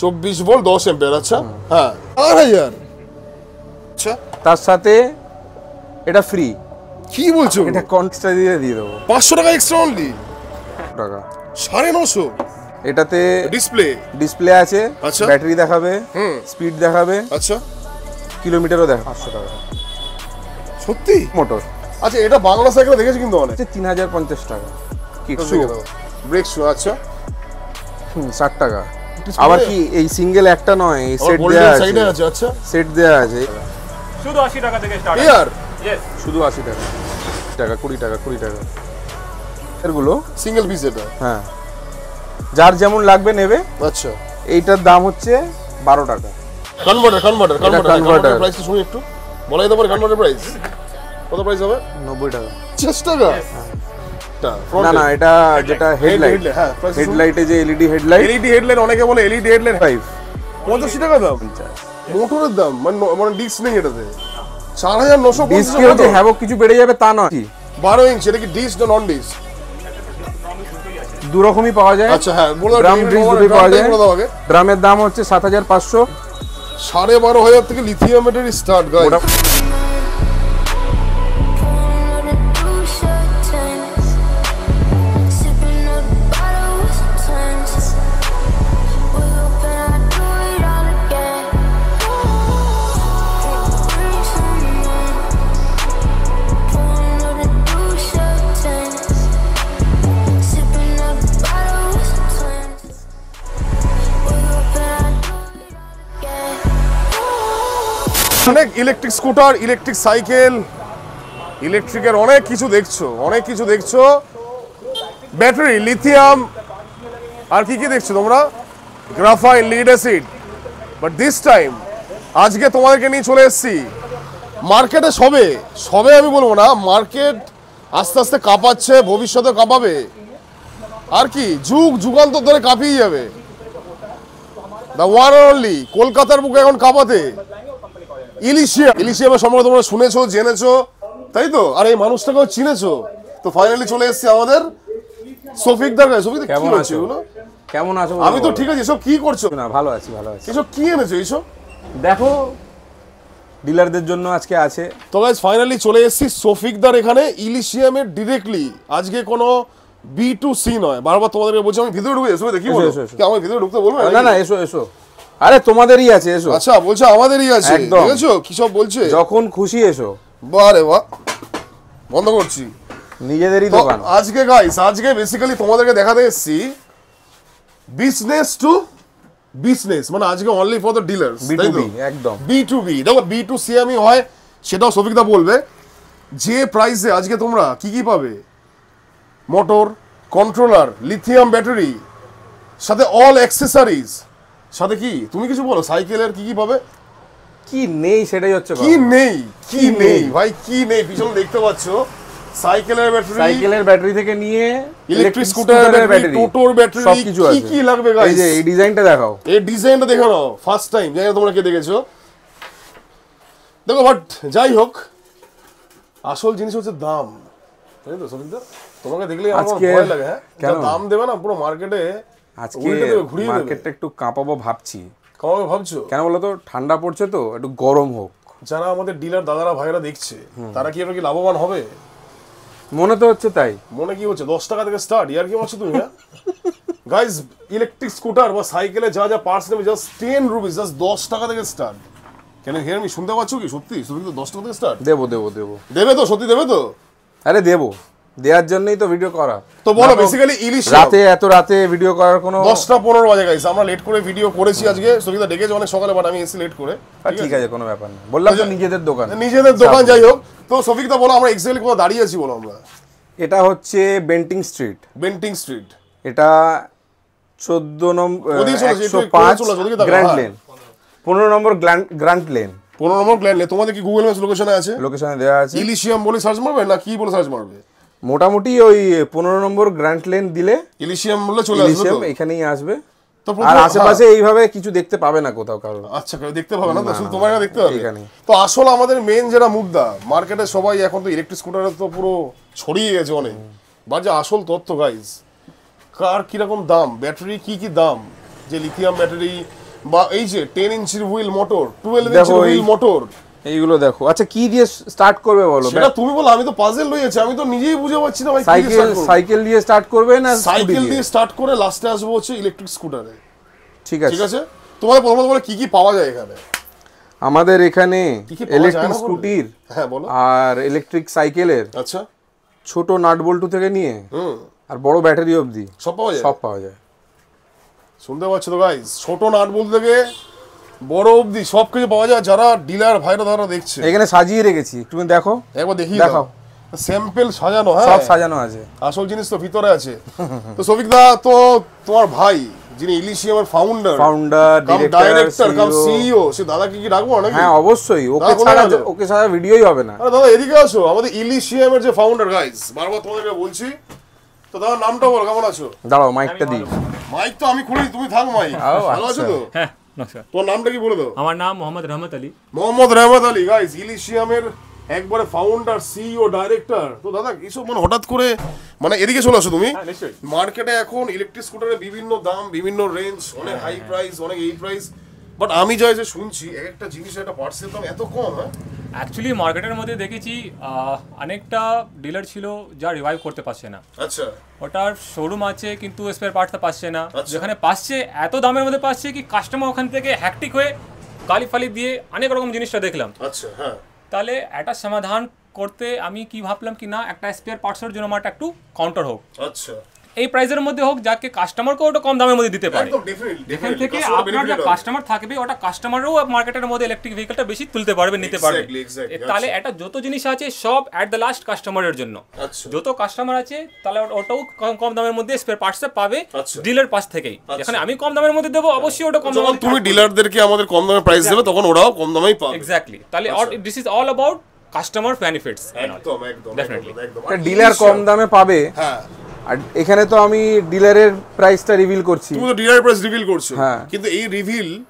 চব্বিশ ভোল্ট দশ এম্পিয়ার আচ্ছা? হ্যাঁ। আট হাজার। আচ্ছা। তার সাথে এটা ফ্রি কি বলছো? এটা কনস্টা দিয়ে দিয়ে দেবো। পাঁচশো টাকা এক্সট্রা অনলি টাকা। সাড়ে নশো? এটাতে ডিসপ্লে ডিসপ্লে আছে আচ্ছা। ব্যাটারি দেখাবে। স্পিড দেখাবে আচ্ছা। কিলোমিটারও দেখা পাঁচশো টাকা। সত্যি? মোটর আচ্ছা এটা বাংলা সাইকেল দেখেছি কিন্তু অনেক? তিন হাজার পঞ্চাশ টাকা। কিক ব্রেক শু আচ্ছা। হুম ষাট টাকা। আবার কি এই সিঙ্গেল একটা নয় এই সেট দেওয়া গোল্ডেন আছে সাইডে আছে। আচ্ছা। সেট দেওয়া আছে। শুধু আশি টাকা থেকে স্টার্ট এয়ার ইয়েস শুধু আশি টাকা। টাকা কুড়ি টাকা কুড়ি টাকা। এরগুলো? সিঙ্গেল পিস এটা? হ্যাঁ। যার যেমন লাগবে নেবে। আচ্ছা। এইটার দাম হচ্ছে বারো টাকা। Converter converter converter converter price শুনি একটু? বলাই যেতে পারে কনভার্টার প্রাইস কত প্রাইস হবে? নব্বই টাকা। পঞ্চাশ টাকা? না না এটা যেটা হেডলাইট headlight, হ্যাঁ, price হেডলাইটে যে এলইডি হেডলাইট এলইডি হেডলাইট অনেকে বলে এলইডি হেডলাইট ফাইভ পঁচাশি টাকা দাম? মোটরের দাম মানে মানে ডিস্ক নেই এটাতে। চার হাজার নশো ডিসকে হ্যাভক কিছু বেড়ে যাবে তা নয়। বারো ইঞ্চ এটা কি ডিস্ক না নন ডিস্ক দু রকমই পাওয়া যায়। আচ্ছা হ্যাঁ ড্রাম ডিস্ক দুটোই পাওয়া যায়। ড্রামের দাম হচ্ছে সাত হাজার পাঁচশো। সাড়ে বারো হাজার থেকে লিথিয়াম স্টার্ট গাইস অনেক ইলেকট্রিক স্কুটার ইলেকট্রিক সাইকেল ইলেকট্রিকের অনেক কিছু দেখছ, অনেক কিছু দেখছ। ব্যাটারি লিথিয়াম আর কি কি দেখছ তোমরা? Graphene lead acid but this time আজকে তোমাদেরকে নিয়ে চলে এসেছি। মার্কেটে সবে সবে আমি বলব না মার্কেট আস্তে আস্তে কাঁপাচ্ছে, ভবিষ্যতে কাঁপাবে। আর কি, যুগ যুগান্তর ধরে কাঁপিয়ে যাবে। দ্য ওয়ান অনলি কলকাতার বুকে এখন কাঁপাতে। ইলিশিয়াম ইলিশিয়ামের সম্পর্কে তোমরা শুনেছো জেনেছো তাই তো? আর এই মানুষটাকেও চিনেছো? তো ফাইনালি চলে এসেছে আমাদের সফিকদার কাছে সফিক কেমন আছো? কেমন আছো আমি তো ঠিক আছে এসব কি করছ? না ভালো আছি ভালো আছি। এসব কি এনেছো এইসব দেখো ডিলারদের জন্য আজকে আছে। তো গাইজ ফাইনালি চলে এসেছি সফিকদার এখানে ইলিশিয়ামের ডিরেক্টলি আজকে কোনো বি টু সি নয়। বারবার তোমাদেরকে বলছি আমি ভিতরে ঢুকে এসো দেখি বলো আমার ভিতরে ঢুকতে বলবে? না না এসো এসো। আরে তোমাদেরই আছে এসো। আচ্ছা বলছো আমাদেরই আছে। একদম। কি সব বলছে? যখন খুশি এসো। বারে বাহ। বন্ধ করছি। নিজেদেরই দোকান। আজকে গাইস আজকে বেসিক্যালি তোমাদেরকে দেখাতে এসেছি বিজনেস টু বিজনেস মানে আজকে only for the dealers B2B, একদম। বি টু বি দেখো বি টু সি আমি হয় সেটাও সফিকদা বলবে। যে প্রাইসে আজকে তোমরা কি কি পাবে? মোটর কন্ট্রোলার লিথিয়াম ব্যাটারি সাথে অল অ্যাক্সেসরিজ সাথে কি? তুমি কিছু বলো সাইকেলের কি কি পাবে? কি নেই সেটাই হচ্ছে কি নেই? কি কি নেই? ভাই কি নেই? পিছনে দেখতে পাচ্ছ সাইকেলের ব্যাটারি সাইকেলের ব্যাটারি থেকে নিয়ে ইলেকট্রিক স্কুটারের ব্যাটারি টোটোর ব্যাটারি সবকিছু কি আছে। কি লাগবে এই যে এই ডিজাইনটা দেখাও। এই ডিজাইনটা দেখে নাও ফার্স্ট টাইম জানি না তোমরা কে দেখেছ। দেখো বাট যাই হোক আসল জিনিস হচ্ছে দাম। তাই তো সবিকদা তোমাকে দেখলে আমার ভয় লাগে হ্যাঁ? দাম দেবে না পুরো মার্কেটে আজকে মার্কেটটা একটু কাঁপাবো ভাবছি। কমাবে ভাবছ? কেন বলো তো ঠান্ডা পড়ছে তো একটু গরম হোক। যারা আমাদের ডিলার দাদারা ভাইরা দেখছে তারা কি কি লাভবান হবে? মনে তো হচ্ছে তাই। মনে কি হচ্ছে? দশ টাকা থেকে স্টার্ট ইয়ার কি মারছো তুমি গাইজ ইলেকট্রিক স্কুটার বা সাইকেলে যা যা পার্টস নেবে জাস্ট টেন রুপিস জাস্ট দশ টাকা থেকে স্টার্ট কেন হেয়ার আমি শুনতে পাচ্ছ কি? সত্যি? সত্যি তো দশ টাকা থেকে স্টার্ট দেবো দেবো দেবো। দেবে তো? সত্যি দেবে তো? আরে দেবো। দেওয়ার জন্যই তো ভিডিও করা। তো বলো বেসিক্যালি ইলিশ রাতে এত রাতে ভিডিও করার কোনো দশটা পনেরো বাজে গাইস আমরা লেট করে ভিডিও করেছি আজকে সবিতা ডেকেছে অনেক সকালে বাট আমি এসে লেট করে ঠিক আছে? কোনো ব্যাপার না। বললাম তো নিজেদের দোকান। নিজেদের দোকান যাই হোক। তো সফিকদা বলো আমরা এক্সাক্টলি কোথাও দাঁড়িয়ে আছি বলো আমরা। এটা হচ্ছে বেন্টিং স্ট্রিট বেন্টিং স্ট্রিট এটা চোদ্দ নম্বর একশো পাঁচ গ্র্যান্ড। লেন পনেরো নম্বর গ্র্যান্ড লেন পনেরো নম্বর প্ল্যান তোমাদের কি গুগল ম্যাপস লোকেশনে আছে? লোকেশনে দেওয়া আছে। ইলিশিয়াম বলে সার্চ মারবে না কি বলে সার্চ মারবে? মোটামুটি ওই পনেরো নম্বর গ্র্যান্ড লেন দিলে ইলিশিয়াম চলে ইলিশিয়াম এখানেই আসবে। তো আর আশেপাশে এইভাবে কিছু দেখতে পাবে না কোথাও কারও। আচ্ছা দেখতে পাবে না তো? শুধু তোমার দেখতে পাবে এখানে। তো আসল আমাদের মেন যেটা মার্কেটে সবাই এখন তো ইলেকট্রিক স্কুটারের তো পুরো ছড়িয়ে গেছে অনেক। বা যে আসল তথ্য গাইজ কার কীরকম দাম? ব্যাটারি কি কি দাম? যে লিথিয়াম ব্যাটারি বা এই যে টেন ইঞ্চির হুইল মোটর টুয়েলভ ইঞ্চির হুইল মোটর এইগুলো দেখো। আচ্ছা কি দিয়ে স্টার্ট করবে বলো? সেটা তুমি বলো আমি তো পাজেল রয়েছে আমি তো নিজেই বুঝে পাচ্ছি না ভাই সাইকেল সাইকেল দিয়ে স্টার্ট করবে না সাইকেল দিয়ে? স্টার্ট করে লাস্টে আসব হচ্ছে ইলেকট্রিক স্কুটারে ঠিক আছে ঠিক আছে। তোমাদের প্রথমত বলে কি কি পাওয়া যায় এখানে? আমাদের এখানে ইলেকট্রিক স্কুটির হ্যাঁ বলো। আর ইলেকট্রিক সাইকেলের আচ্ছা। ছোট নাট বল্টু থেকে নিয়ে হুম। আর বড় ব্যাটারি অবধি সব পাওয়া যায়? সব পাওয়া যায়। শুনতে পাচ্ছ তো গাইস ছোট নাট বলতে থেকে বড় অবধি সবকিছু পাওয়া যায় যারা ডিলার ভাইরা তারা দেখছে। এখানে সাজিয়ে রেখেছি একটু দেখো। একবার দেখি দেখাও। স্যাম্পেল সাজানো হ্যাঁ? সব সাজানো আছে। আসল জিনিস তো ভিতরে আছে। তো সফিক দা তো তোমার ভাই যিনি ইলিশিয়ামের founder founder cum director cum CEO সে দাদা কি কি ডাকবো নাকি? হ্যাঁ অবশ্যই। ওকে ছাড়া ওকে ছাড়া ভিডিওই হবে না। আরে দাদা এদিকে আসো। আমাদের ইলিশিয়ামের যে ফাউন্ডার গাইস বারবার তোমাদেরকে বলছি। তো দাদা নামটা বল কেমন আছো? দাঁড়াও মাইকটা দিই। মাইক তো আমি খুলি তুমি থাক মাইক ও, ভালো আছো আচ্ছা। তো? হ্যাঁ। নমস্কার তোমার নামটা কি বলে দাও? আমার নাম মোহাম্মদ রহমত আলী। মোহাম্মদ রহমত আলী গাইস ইলিশিয়ামের একবারে ফাউন্ডার সিইও ডাইরেক্টর তো দাদা এইসব মানে হঠাৎ করে মানে এদিকে চলে আসো তুমি। হ্যাঁ মার্কেটে এখন ইলেকট্রিক স্কুটারের বিভিন্ন দাম বিভিন্ন রেঞ্জ অনেক হাই প্রাইস অনেক এই প্রাইস বাট আমি যাই যে শুনছি একটা জিনিসের একটা পার্টসের দাম এত কম হ্যাঁ? অ্যাকচুয়ালি মার্কেটের মধ্যে দেখেছি অনেকটা ডিলার ছিল যা রিভাইভ করতে পারছে না। আচ্ছা। ওটার শোরুম আছে কিন্তু স্পেয়ার পার্টসটা পাচ্ছে না। আচ্ছা। যেখানে পাচ্ছে এত দামের মধ্যে পাচ্ছে কি কাস্টমার ওখান থেকে হ্যাকটিক হয়ে গালি ফালি দিয়ে অনেক রকম জিনিসটা দেখলাম। আচ্ছা হ্যাঁ। তাহলে একটা সমাধান করতে আমি কি ভাবলাম কি না একটা স্পেয়ার পার্টসের জন্য আমার একটু কাউন্টার হোক। আচ্ছা। এই প্রাইসের মধ্যে হোক যাকে কাস্টমারকেও ওটা কম দামের মধ্যে দিতে পারে। এখান থেকে আপনার যা কাস্টমার থাকবে ওটা কাস্টমারও মার্কেটের মধ্যে ইলেকট্রিক ভেহিকলটা বেশি তুলতে পারবে নিতে পারবে। তাহলে আচ্ছা। এটা যত জিনিস আছে সব অ্যাট দ্য লাস্ট কাস্টমারের জন্য। আচ্ছা। যত কাস্টমার আছে তাহলে ওটাও কম- কম দামের মধ্যে স্পেয়ার পার্টসটা পাবে আচ্ছা। ডিলার পাশ থেকেই। এখানে আমি কম দামের মধ্যে দেবো অবশ্যই ওটা কম যখন দামের তুমি ডিলারদেরকে আমাদের কম দামে প্রাইস দেবে তখন ওরাও কম দামেই পাবে। এক্স্যাক্টলি তাহলে আচ্ছা। This is all about customer benefits একদম একদম ডিলার কম দামে পাবে হ্যাঁ। আর এখানে তো আমি ডিলারের প্রাইসটা রিভিল করছি। তুমি তো ডিলার প্রাইস রিভিল করছ। হ্যাঁ। কিন্তু এই রিভিল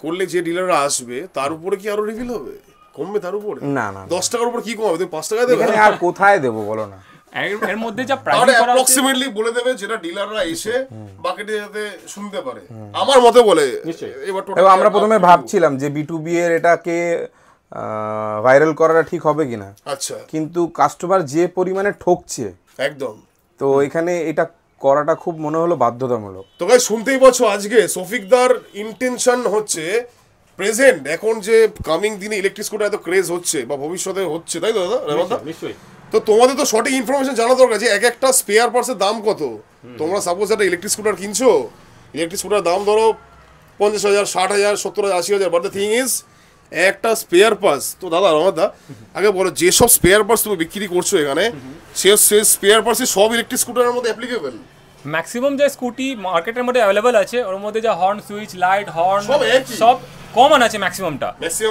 করলে যে ডিলাররা আসবে তার উপরে কি আরও রিভিল হবে? কমবে তার উপরে? না না। দশ টাকার উপর কি কমাবে? তুমি পাঁচ টাকা দেবে? এখানে আর কোথায় দেবো বলো না। এর- মধ্যে যা প্রাইস করা অ্যাপ্রক্সিমেটলি বলে দেবে যেটা ডিলাররা এসে বাকিটা যাতে শুনতে পারে। আমার মতে বলে এবার এবার আমরা প্রথমে ভাবছিলাম যে বি টু বি এর এটাকে ভাইরাল করাটা ঠিক হবে কিনা। আচ্ছা। কিন্তু কাস্টমার যে পরিমাণে ঠকছে একদম। তো এখানে এটা করাটা খুব মনে হলো বাধ্যতামূলক। তো গাই শুনতেই পাচ্ছ আজকে সফিকদার ইন্টেনশন হচ্ছে প্রেজেন্ট এখন যে কামিং দিনে ইলেকট্রিক স্কুটার এত ক্রেজ হচ্ছে বা ভবিষ্যতে হচ্ছে তাই তো দাদা নিশ্চয়ই তো তোমাদের তো সঠিক ইনফরমেশন জানা দরকার যে এক একটা স্পেয়ার পার্টসের দাম কত? তোমরা সাপোজ একটা ইলেকট্রিক স্কুটার কিনছো ইলেকট্রিক স্কুটার দাম ধরো পঞ্চাশ হাজার ষাট হাজার সত্তর হাজার আশি হাজার বাট দ্য থিং ইজ একটা স্পেয়ার পার্টস তো দাদা রমাদ দা আগে বলো যেসব স্পেয়ার পার্টস তুমি বিক্রি করছ এখানে সে স্পেয়ার পার্টস সব ইলেকট্রিক স্কুটারের মধ্যে অ্যাপ্লিকেবল ম্যাক্সিমাম যে স্কুটি মার্কেটের মধ্যে অ্যাভেলেবল আছে ওর মধ্যে যা হর্ন সুইচ লাইট হর্ন সব সব কমন আছে ম্যাক্সিমামটা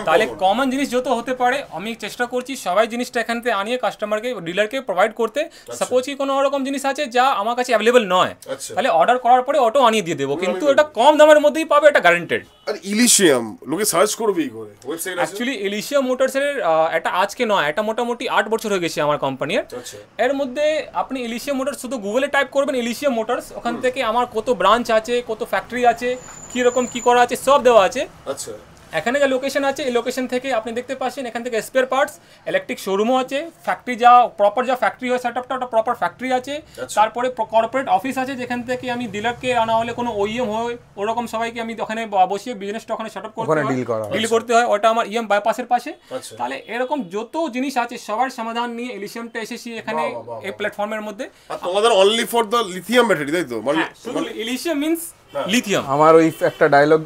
তাহলে কমন জিনিস যত হতে পারে আমি চেষ্টা করছি সবাই জিনিসটা এখান থেকে আনিয়ে কাস্টমারকে ডিলারকে প্রোভাইড করতে। সাপোজ কি কোনো রকম জিনিস আছে যা আমার কাছে অ্যাভেলেবল নয় আচ্ছা। তাহলে অর্ডার করার পরে অটো আনিয়ে দিয়ে দেবো। কিন্তু এটা কম দামের মধ্যেই পাবে এটা গ্যারান্টেড আর ইলিশিয়াম লোকে সার্চ করবেই করে। ওয়েবসাইট আছে? অ্যাকচুয়ালি এলিশিয়া মোটরসের এটা আজকে নয় এটা মোটামুটি আট বছর হয়ে গেছে আমার কোম্পানির আচ্ছা। এর মধ্যে আপনি এলিশিয়া মোটরস শুধু গুগলে টাইপ করবেন এলিশিয়া মোটরস ওখান থেকে আমার কত ব্রাঞ্চ আছে কত ফ্যাক্টরি আছে কি রকম কি করা আছে সব দেওয়া আছে। আচ্ছা। এখানে যে লোকেশন আছে এই লোকেশন থেকে আপনি দেখতে পাচ্ছেন এখান থেকে স্পেয়ার পার্টস ইলেকট্রিক শোরুমও আছে ফ্যাক্টরি যা প্রপার যা ফ্যাক্টরি হয় সেটআপটা ওটা প্রপার ফ্যাক্টরি আছে। তারপরে কর্পোরেট অফিস আছে যেখান থেকে আমি ডিলারকে আনা হলে কোনো ওইএম হয় ওরকম সবাইকে আমি ওখানে বসিয়ে বিজনেসটা ওখানে সেটআপ করতে হয় deal করা হয়। ডিল করতে হয় ওটা আমার ইএম বাইপাসের পাশে। আচ্ছা। তাহলে এরকম যত জিনিস আছে সবার সমাধান নিয়ে এলিশিয়ামটা এসেছি এখানে এই প্ল্যাটফর্মের মধ্যে। আর তোমাদের only for the lithium battery তাই তো? মানে হ্যাঁ, শুধু এলিশিয়াম মিন্স লিথিয়াম। আমার ওই একটা ডায়লগ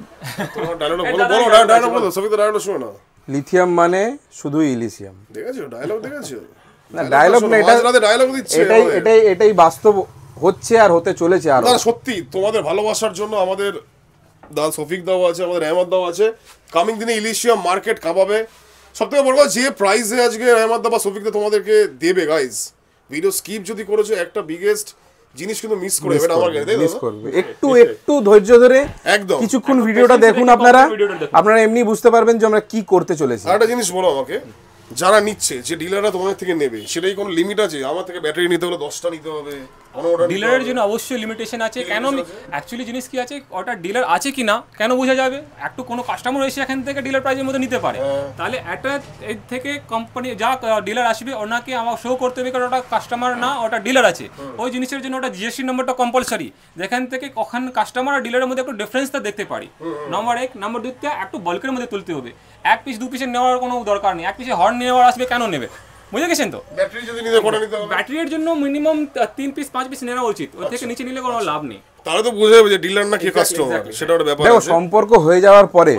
ডায়লগ বলো বলো ডায়লগ আছে, বলো সবই তো ডায়লগ শোনো লিথিয়াম মানে শুধু ইলিশিয়াম দেখেছ? ডায়লগ দেখেছ? না ডায়লগ না এটা ডায়লগ দিচ্ছে এটাই এটাই এটাই বাস্তব হচ্ছে আর হতে চলেছে আরও। না সত্যি তোমাদের ভালোবাসার জন্য আমাদের দা সফিক দাও আছে আমাদের রহমত দাও আছে। কামিং দিনে ইলিশিয়াম মার্কেট কাঁপাবে। সব থেকে বড় কথা যে প্রাইসে আজকে রহমত দা বা সফিক দা তোমাদেরকে দেবে গাইজ ভিডিও স্কিপ যদি করেছ একটা বিগেস্ট জিনিস কিন্তু মিস করে এটা আমার জ্ঞানে, মিস করবে। একটু একটু ধৈর্য ধরে একদম। কিছুক্ষণ ভিডিওটা দেখুন আপনারা। আপনারা এমনি বুঝতে পারবেন যে আমরা কি করতে চলেছি। একটা জিনিস বলো আমাকে যারা নিচ্ছে যে ডিলাররা তোমাদের থেকে নেবে সেটাই কোনো লিমিট আছে? আমার থেকে ব্যাটারি নিতে হলে দশটা নিতে হবে। ডিলারের জন্য অবশ্যই লিমিটেশন আছে। কেন আমি অ্যাকচুয়ালি জিনিস কি আছে? ওটা ডিলার আছে কি না? কেন বোঝা যাবে? একটু কোনো কাস্টমার এসে এখান থেকে ডিলার প্রাইজের মধ্যে নিতে পারে। হ্যাঁ। তাহলে একটা এর থেকে কোম্পানি যা ডিলার আসবে ওনাকে আমার শো করতে হবে কারণ ওটা কাস্টমার না ওটা ডিলার আছে। ওই জিনিসের জন্য ওটা জিএসটি নম্বরটা কম্পালসারি যেখান থেকে কখন কাস্টমার আর ডিলারের মধ্যে একটু ডিফারেন্সটা দেখতে পারি। নম্বর এক নম্বর দুইটা একটু বাল্কের মধ্যে তুলতে হবে। এক পিস দু পিসের নেওয়ার কোনো দরকার নেই। এক পিসে হর্ন নেওয়ার আসবে কেন নেবে? বুঝে গেছেন তো? ব্যাটারি যদি নিতে করে নিতে হবে। ব্যাটারির জন্য মিনিমাম তিন পিস পাঁচ পিস নেওয়া উচিত। ওর থেকে নিচে নিলে কোনো লাভ নেই। তাহলে তো বোঝা যাবে যে ডিলার না কে কাস্টমার সেটা একটা ব্যাপার দেখো সম্পর্ক হয়ে যাওয়ার পরে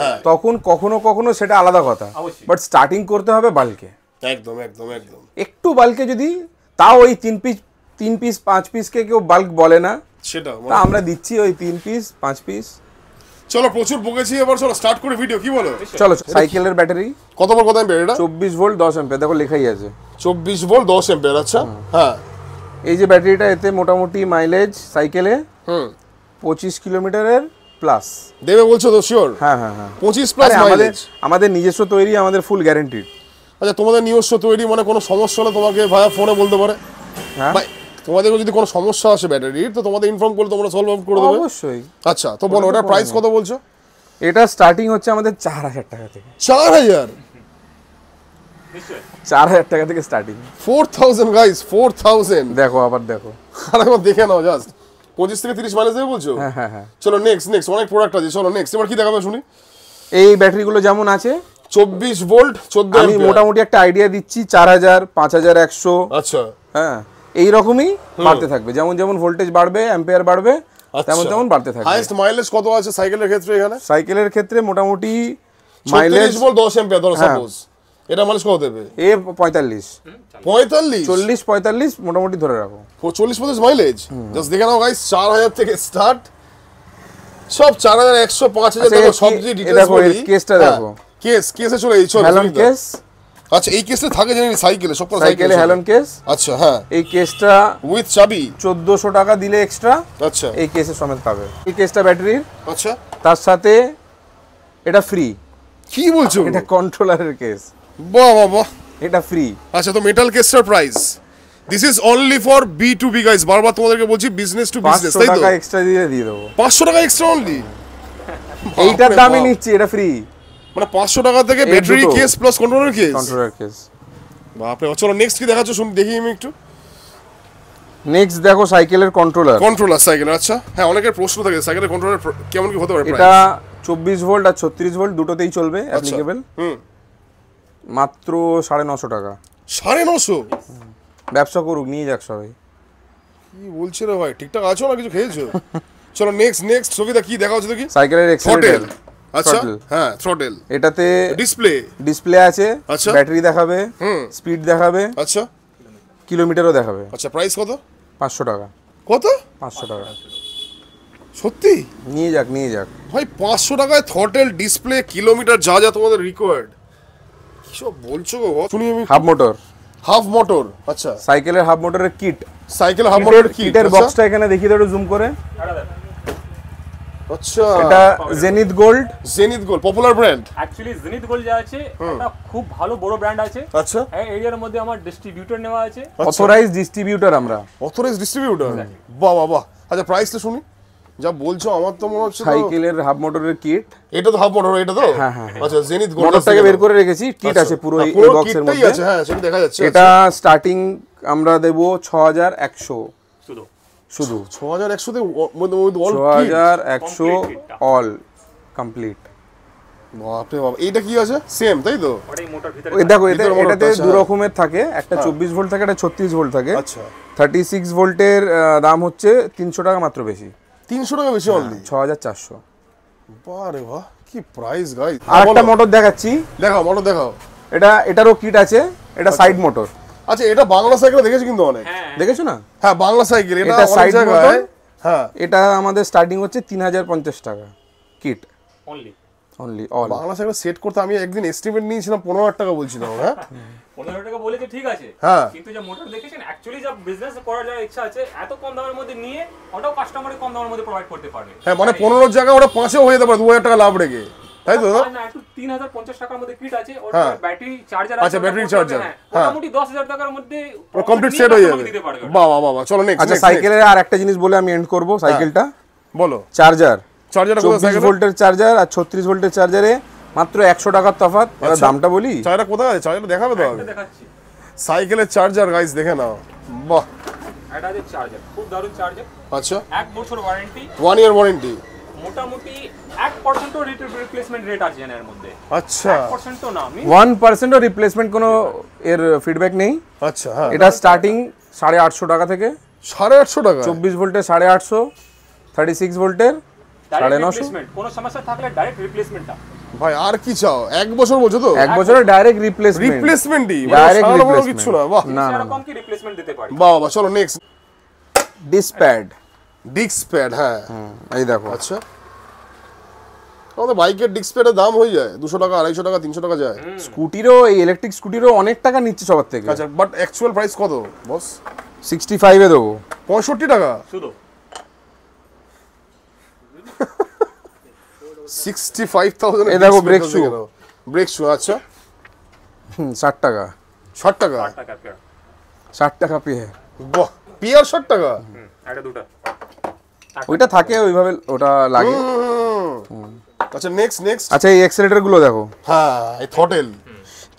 হ্যাঁ। তখন কখনো কখনো সেটা আলাদা কথা। বাট স্টার্টিং করতে হবে বাল্কে একদম একদম একদম। একটু বাল্কে যদি তাও ওই তিন পিস তিন পিস পাঁচ পিসকে কেউ বাল্ক বলে না সেটা আমরা দিচ্ছি ওই তিন পিস পাঁচ পিস চলো প্রচুর বকেছি এবার চলো স্টার্ট করে ভিডিও কি বলো? চলো সাইকেলের ব্যাটারি কত বল কত অ্যাম্পিয়ার এটা? চব্বিশ ভোল্ট দশ অ্যাম্পিয়ার দেখো লেখাই আছে। চব্বিশ ভোল্ট দশ অ্যাম্পিয়ার আচ্ছা হ্যাঁ। এই যে ব্যাটারিটা এতে মোটামুটি মাইলেজ সাইকেলে হুম। পঁচিশ কিলোমিটারের প্লাস দেবে বলছো তো শিওর হ্যাঁ হ্যাঁ হ্যাঁ। পঁচিশ প্লাস আমাদের মাইলেজ আমাদের নিজস্ব তৈরি আমাদের ফুল গ্যারেন্টিড আচ্ছা তোমাদের নিজস্ব তৈরি মানে কোনো সমস্যা হলে তোমাকে ভাইয়া ফোনে বলতে পারে। হ্যাঁ? ভাই তোমাদের যদি কোনো সমস্যা আসে ব্যাটারির তো তোমাদের ইনফর্ম করলে তোমরা সলভ আউট করে দেবে। অবশ্যই। আচ্ছা তো বলো ওটার প্রাইস কত বলছো? এটা স্টার্টিং হচ্ছে আমাদের চার হাজার টাকা থেকে। চার হাজার? চার হাজার টাকা থেকে starting four thousand guys four thousand দেখো আবার দেখো। আর একবার দেখে নাও জাস্ট পঁচিশ থেকে তিরিশ মাইলেজ দেবে বলছো? হ্যাঁ হ্যাঁ হ্যাঁ। চলো নেক্সট নেক্সট অনেক প্রোডাক্ট আছে। চলো নেক্সট এবার কি দেখাবে শুনি? এই ব্যাটারিগুলো যেমন আছে চব্বিশ ভোল্ট চোদ্দ আমি মোটামুটি একটা আইডিয়া দিচ্ছি চার হাজার পাঁচ হাজার একশো। আচ্ছা। হ্যাঁ। এই রকমই বাড়তে থাকবে। যেমন যেমন ভোল্টেজ বাড়বে অ্যাম্পিয়ার বাড়বে তেমন তেমন বাড়তে থাকবে। হাইয়েস্ট মাইলেজ কত আছে সাইকেলের ক্ষেত্রে এখানে? সাইকেলের ক্ষেত্রে মোটামুটি মাইলেজ বল দশ এম্পিয়ার ধরো হ্যাঁ। সাপোজ এটা মাইলেজ কত দেবে? এ পঁয়তাল্লিশ। পঁয়তাল্লিশ? চল্লিশ পঁয়তাল্লিশ মোটামুটি ধরে রাখো। চল্লিশ পঞ্চাশ মাইলেজ জাস্ট দেখে নাও গাইস চার হাজার থেকে স্টার্ট সব চার হাজার একশো পাঁচ হাজার আচ্ছা, দেখো সব যে দেখো, কেসটা দেখো। কেস কেসে চলে এই চলো হ্যালন কেস আচ্ছা এই কেসটা থাকে জানি সাইকেলে সব সাইকেলে হ্যালন কেস? আচ্ছা হ্যাঁ। এই কেসটা উইথ চাবি? চোদ্দোশো টাকা দিলে এক্সট্রা আচ্ছা। এই কেসের সমেত পাবে। এই কেসটা ব্যাটারির। আচ্ছা। তার সাথে এটা ফ্রি কি বলছো? এটা কন্ট্রোলারের কেস বাহ বাহ বাহ। এটা ফ্রি আচ্ছা তো metal কেসটার price this is only for B to B guys বারবার তোমাদেরকে বলছি বিজনেস টু বিজনেস তাই তো? টাকা এক্সট্রা দিয়ে দিয়ে দেবো। পাঁচশো টাকা এক্সট্রা অনলি এইটার দামই নিচ্ছি এটা ফ্রি মানে পাঁচশো টাকা থেকে battery case plus controller case controller case বাপরে চলো নেক্সট কি দেখাচ্ছ? শুনি দেখি আমি একটু। নেক্সট দেখো সাইকেলের কন্ট্রোলার কন্ট্রোলার সাইকেল আচ্ছা। হ্যাঁ অনেকের প্রশ্ন থাকে সাইকেলের কন্ট্রোলার কেমন কি হতে পারে এটা প্রাইস চব্বিশ ভোল্ট আর ছত্রিশ ভোল্ট দুটোতেই চলবে অ্যাপ্লিকেবল হুম। মাত্র সাড়ে নশো টাকা। সাড়ে নশো? ব্যবসা করুক নিয়ে যাক সবাই। কি বলছে রে ভাই? ঠিকঠাক আছো না? কিছু খেয়েছো? চলো নেক্সট নেক্সট ছবিটা কি দেখা হচ্ছে দেখি। সাইকেলের এক্সেলেটার আচ্ছা হ্যাঁ থ্রটেল এটাতে ডিসপ্লে ডিসপ্লে আছে আচ্ছা। ব্যাটারি দেখাবে হুম। স্পিড দেখাবে আচ্ছা। কিলোমিটারও দেখাবে। আচ্ছা প্রাইস কত? পাঁচশো টাকা। কত? পাঁচশো টাকা। সত্যি? নিয়ে যাক নিয়ে যাক। ভাই পাঁচশো টাকায় থ্রটেল ডিসপ্লে কিলোমিটার যা যা তোমাদের রিকোয়ার্ড কিসব বলছো গো শুনি আমি। Half motor. হাফ মোটর আচ্ছা। সাইকেলের হাফ মোটরের কিট সাইকেল হাফ মোটর কি কিটের বক্সটা এখানে দেখিয়ে দেবো জুম করে। আচ্ছা। এটা Zenith gold Zenith goal popular brand actually Zenith gold যা আছে খুব ভালো বড় ব্র্যান্ড আছে। আচ্ছা। এই এরিয়ার মধ্যে আমার ডিস্ট্রিবিউটর নেওয়া আছে। অথরাইজ ডিস্ট্রিবিউটর আমরা। অথরাইজ ডিস্ট্রিবিউটর বাহ বাহ বাহ। আচ্ছা প্রাইসটা শুনি। যা বলছো আমার তো মনে হচ্ছে সাইকেলের হাফ মোটরের কিট এটা তো হাফ মোটর এটা তো? হ্যাঁ, হ্যাঁ, আচ্ছা জেনিথ গোল মোটরটাকে বের করে রেখেছি। কিট আছে পুরো এই বক্সের মধ্যে। আছে হ্যাঁ সেটা দেখা যাচ্ছে এটা স্টার্টিং আমরা দেব ছ হাজার একশো। শুধু ছ হাজার একশোতে অল ছ হাজার একশো অল কমপ্লিট বাপরে বাপ এইটা কি আছে? সেম তাই তো? ওটাই মোটর ভিতরে ওই দেখো এটাতে দু হ্যাঁ। রকমের থাকে একটা চব্বিশ ভোল্ট থাকে একটা ছত্রিশ ভোল্ট থাকে। আচ্ছা। থার্টি সিক্স ভোল্টের দাম হচ্ছে তিনশো টাকা মাত্র বেশি। তিনশো টাকা বেশি অনলি ছ হাজার চারশো। বারে বাহ কি প্রাইস গাই আর একটা মোটর দেখাচ্ছি। দেখাও মোটর দেখাও। এটা এটারও কিট আছে এটা সাইড মোটর আচ্ছা এটা বাংলা সাইকেল দেখেছি কিন্তু অনেক। হ্যাঁ। দেখেছ না? হ্যাঁ বাংলা সাইকেল এটা জায়গায় হ্যাঁ। এটা আমাদের স্টার্টিং হচ্ছে তিন হাজার পঞ্চাশ টাকা kit only only all Bangla cycle set করতে আমি একদিন এস্টিমেট নিয়েছিলাম পনেরো হাজার টাকা বলছিলাম হ্যাঁ। পনেরো টাকা বলেছে ঠিক আছে। হ্যাঁ। কিন্তু যে মোটর দেখেছেন অ্যাকচুয়ালি যা বিজনেস করার যা ইচ্ছা আছে এত কম দামের মধ্যে নিয়ে ওটাও কাস্টমারে কম দামের মধ্যে প্রোভাইড করতে পারবে। হ্যাঁ মানে পনেরোর জায়গায় ওটা পাঁচেও হয়ে যেতে পারে দু হাজার টাকা লাভ রেখে। তাই তো না একটু তিন হাজার পঞ্চাশ টাকার মধ্যে কিট আছে। ওর হ্যাঁ। ব্যাটারি চার্জার আচ্ছা, charger, হ্যাঁ। মোটামুটি টাকার মধ্যে কমপ্লিট সেট হয়ে যাবে। বাহ বাহ বাহ চলো নেক্সট আচ্ছা সাইকেলের আর একটা জিনিস বলে আমি এন্ড করব সাইকেলটা বলো। চার্জার চার্জারটা কোথায় সাইকেল ভোল্টের চার্জার আর ছত্রিশ ভোল্টের চার্জারে মাত্র একশো টাকার তফাৎ। আচ্ছা। দামটা বলি। চার্জারটা কোথায় আছে? চার্জারটা দেখাবে তো আগে। সাইকেলের চার্জার গাইস দেখে নাও। বাহ। এটা আছে চার্জার খুব দারুণ চার্জার আচ্ছা। এক বছর ওয়ারেন্টি ওয়ান ইয়ার ওয়ারেন্টি মোটামুটি এক পার্সেন্টও রিপ্লেসমেন্ট রেট আছে এর মধ্যে। আচ্ছা। এক পার্সেন্টও না আমি ওয়ান পার্সেন্টও রিপ্লেসমেন্ট কোনো এর ফিডব্যাক নেই। আচ্ছা হ্যাঁ। এটা স্টার্টিং সাড়ে আটশো টাকা থেকে। সাড়ে আটশো টাকা? চব্বিশ ভোল্টের সাড়ে আটশো থার্টি সিক্স ভোল্টের সাড়ে ডাইরেক্ট নশো। রিপ্লেসমেন্ট কোনো সমস্যা থাকলে ডাইরেক্ট রিপ্লেসমেন্টটা ভাই আর কি চাও? এক বছর বলছো তো? এক বছরের ডাইরেক্ট রিপ্লেসমেন্ট রিপ্লেসমেন্টই Direct সারানো কিছু না বাহ। না না সেরকম কি রিপ্লেসমেন্ট দিতে পারি? বাহ বাহ চলো নেক্সট ডিসপ্যাড ডিস্ক প্যাড হ্যাঁ। এই দেখো। আচ্ছা। আমাদের বাইকের ডিস্ক প্যাডের দাম হয়ে যায় দুশো টাকা আড়াইশো টাকা তিনশো টাকা যায়। স্কুটিরও এই ইলেকট্রিক স্কুটিরও অনেক টাকা নিচ্ছে সবার থেকে। আচ্ছা বাট অ্যাকচুয়াল প্রাইস কত বস সিক্সটি ফাইভে দেবো। পঁয়ষট্টি টাকা? শুধু। সিক্সটি ফাইভ থাউজেন্ড এই দেখো, brake shoe। ব্রেক শু আচ্ছা। হুম, ষাট টাকা। ষাট টাকা? ষাট টাকা পেয়ে বাহ পিয়ার ষাট টাকা? একটা দুটো। ওইটা থাকে ওইভাবে ওটা লাগে। আচ্ছা নেক্সট নেক্সট আচ্ছা এই এক্সেলেটারগুলো দেখো। হ্যাঁ এই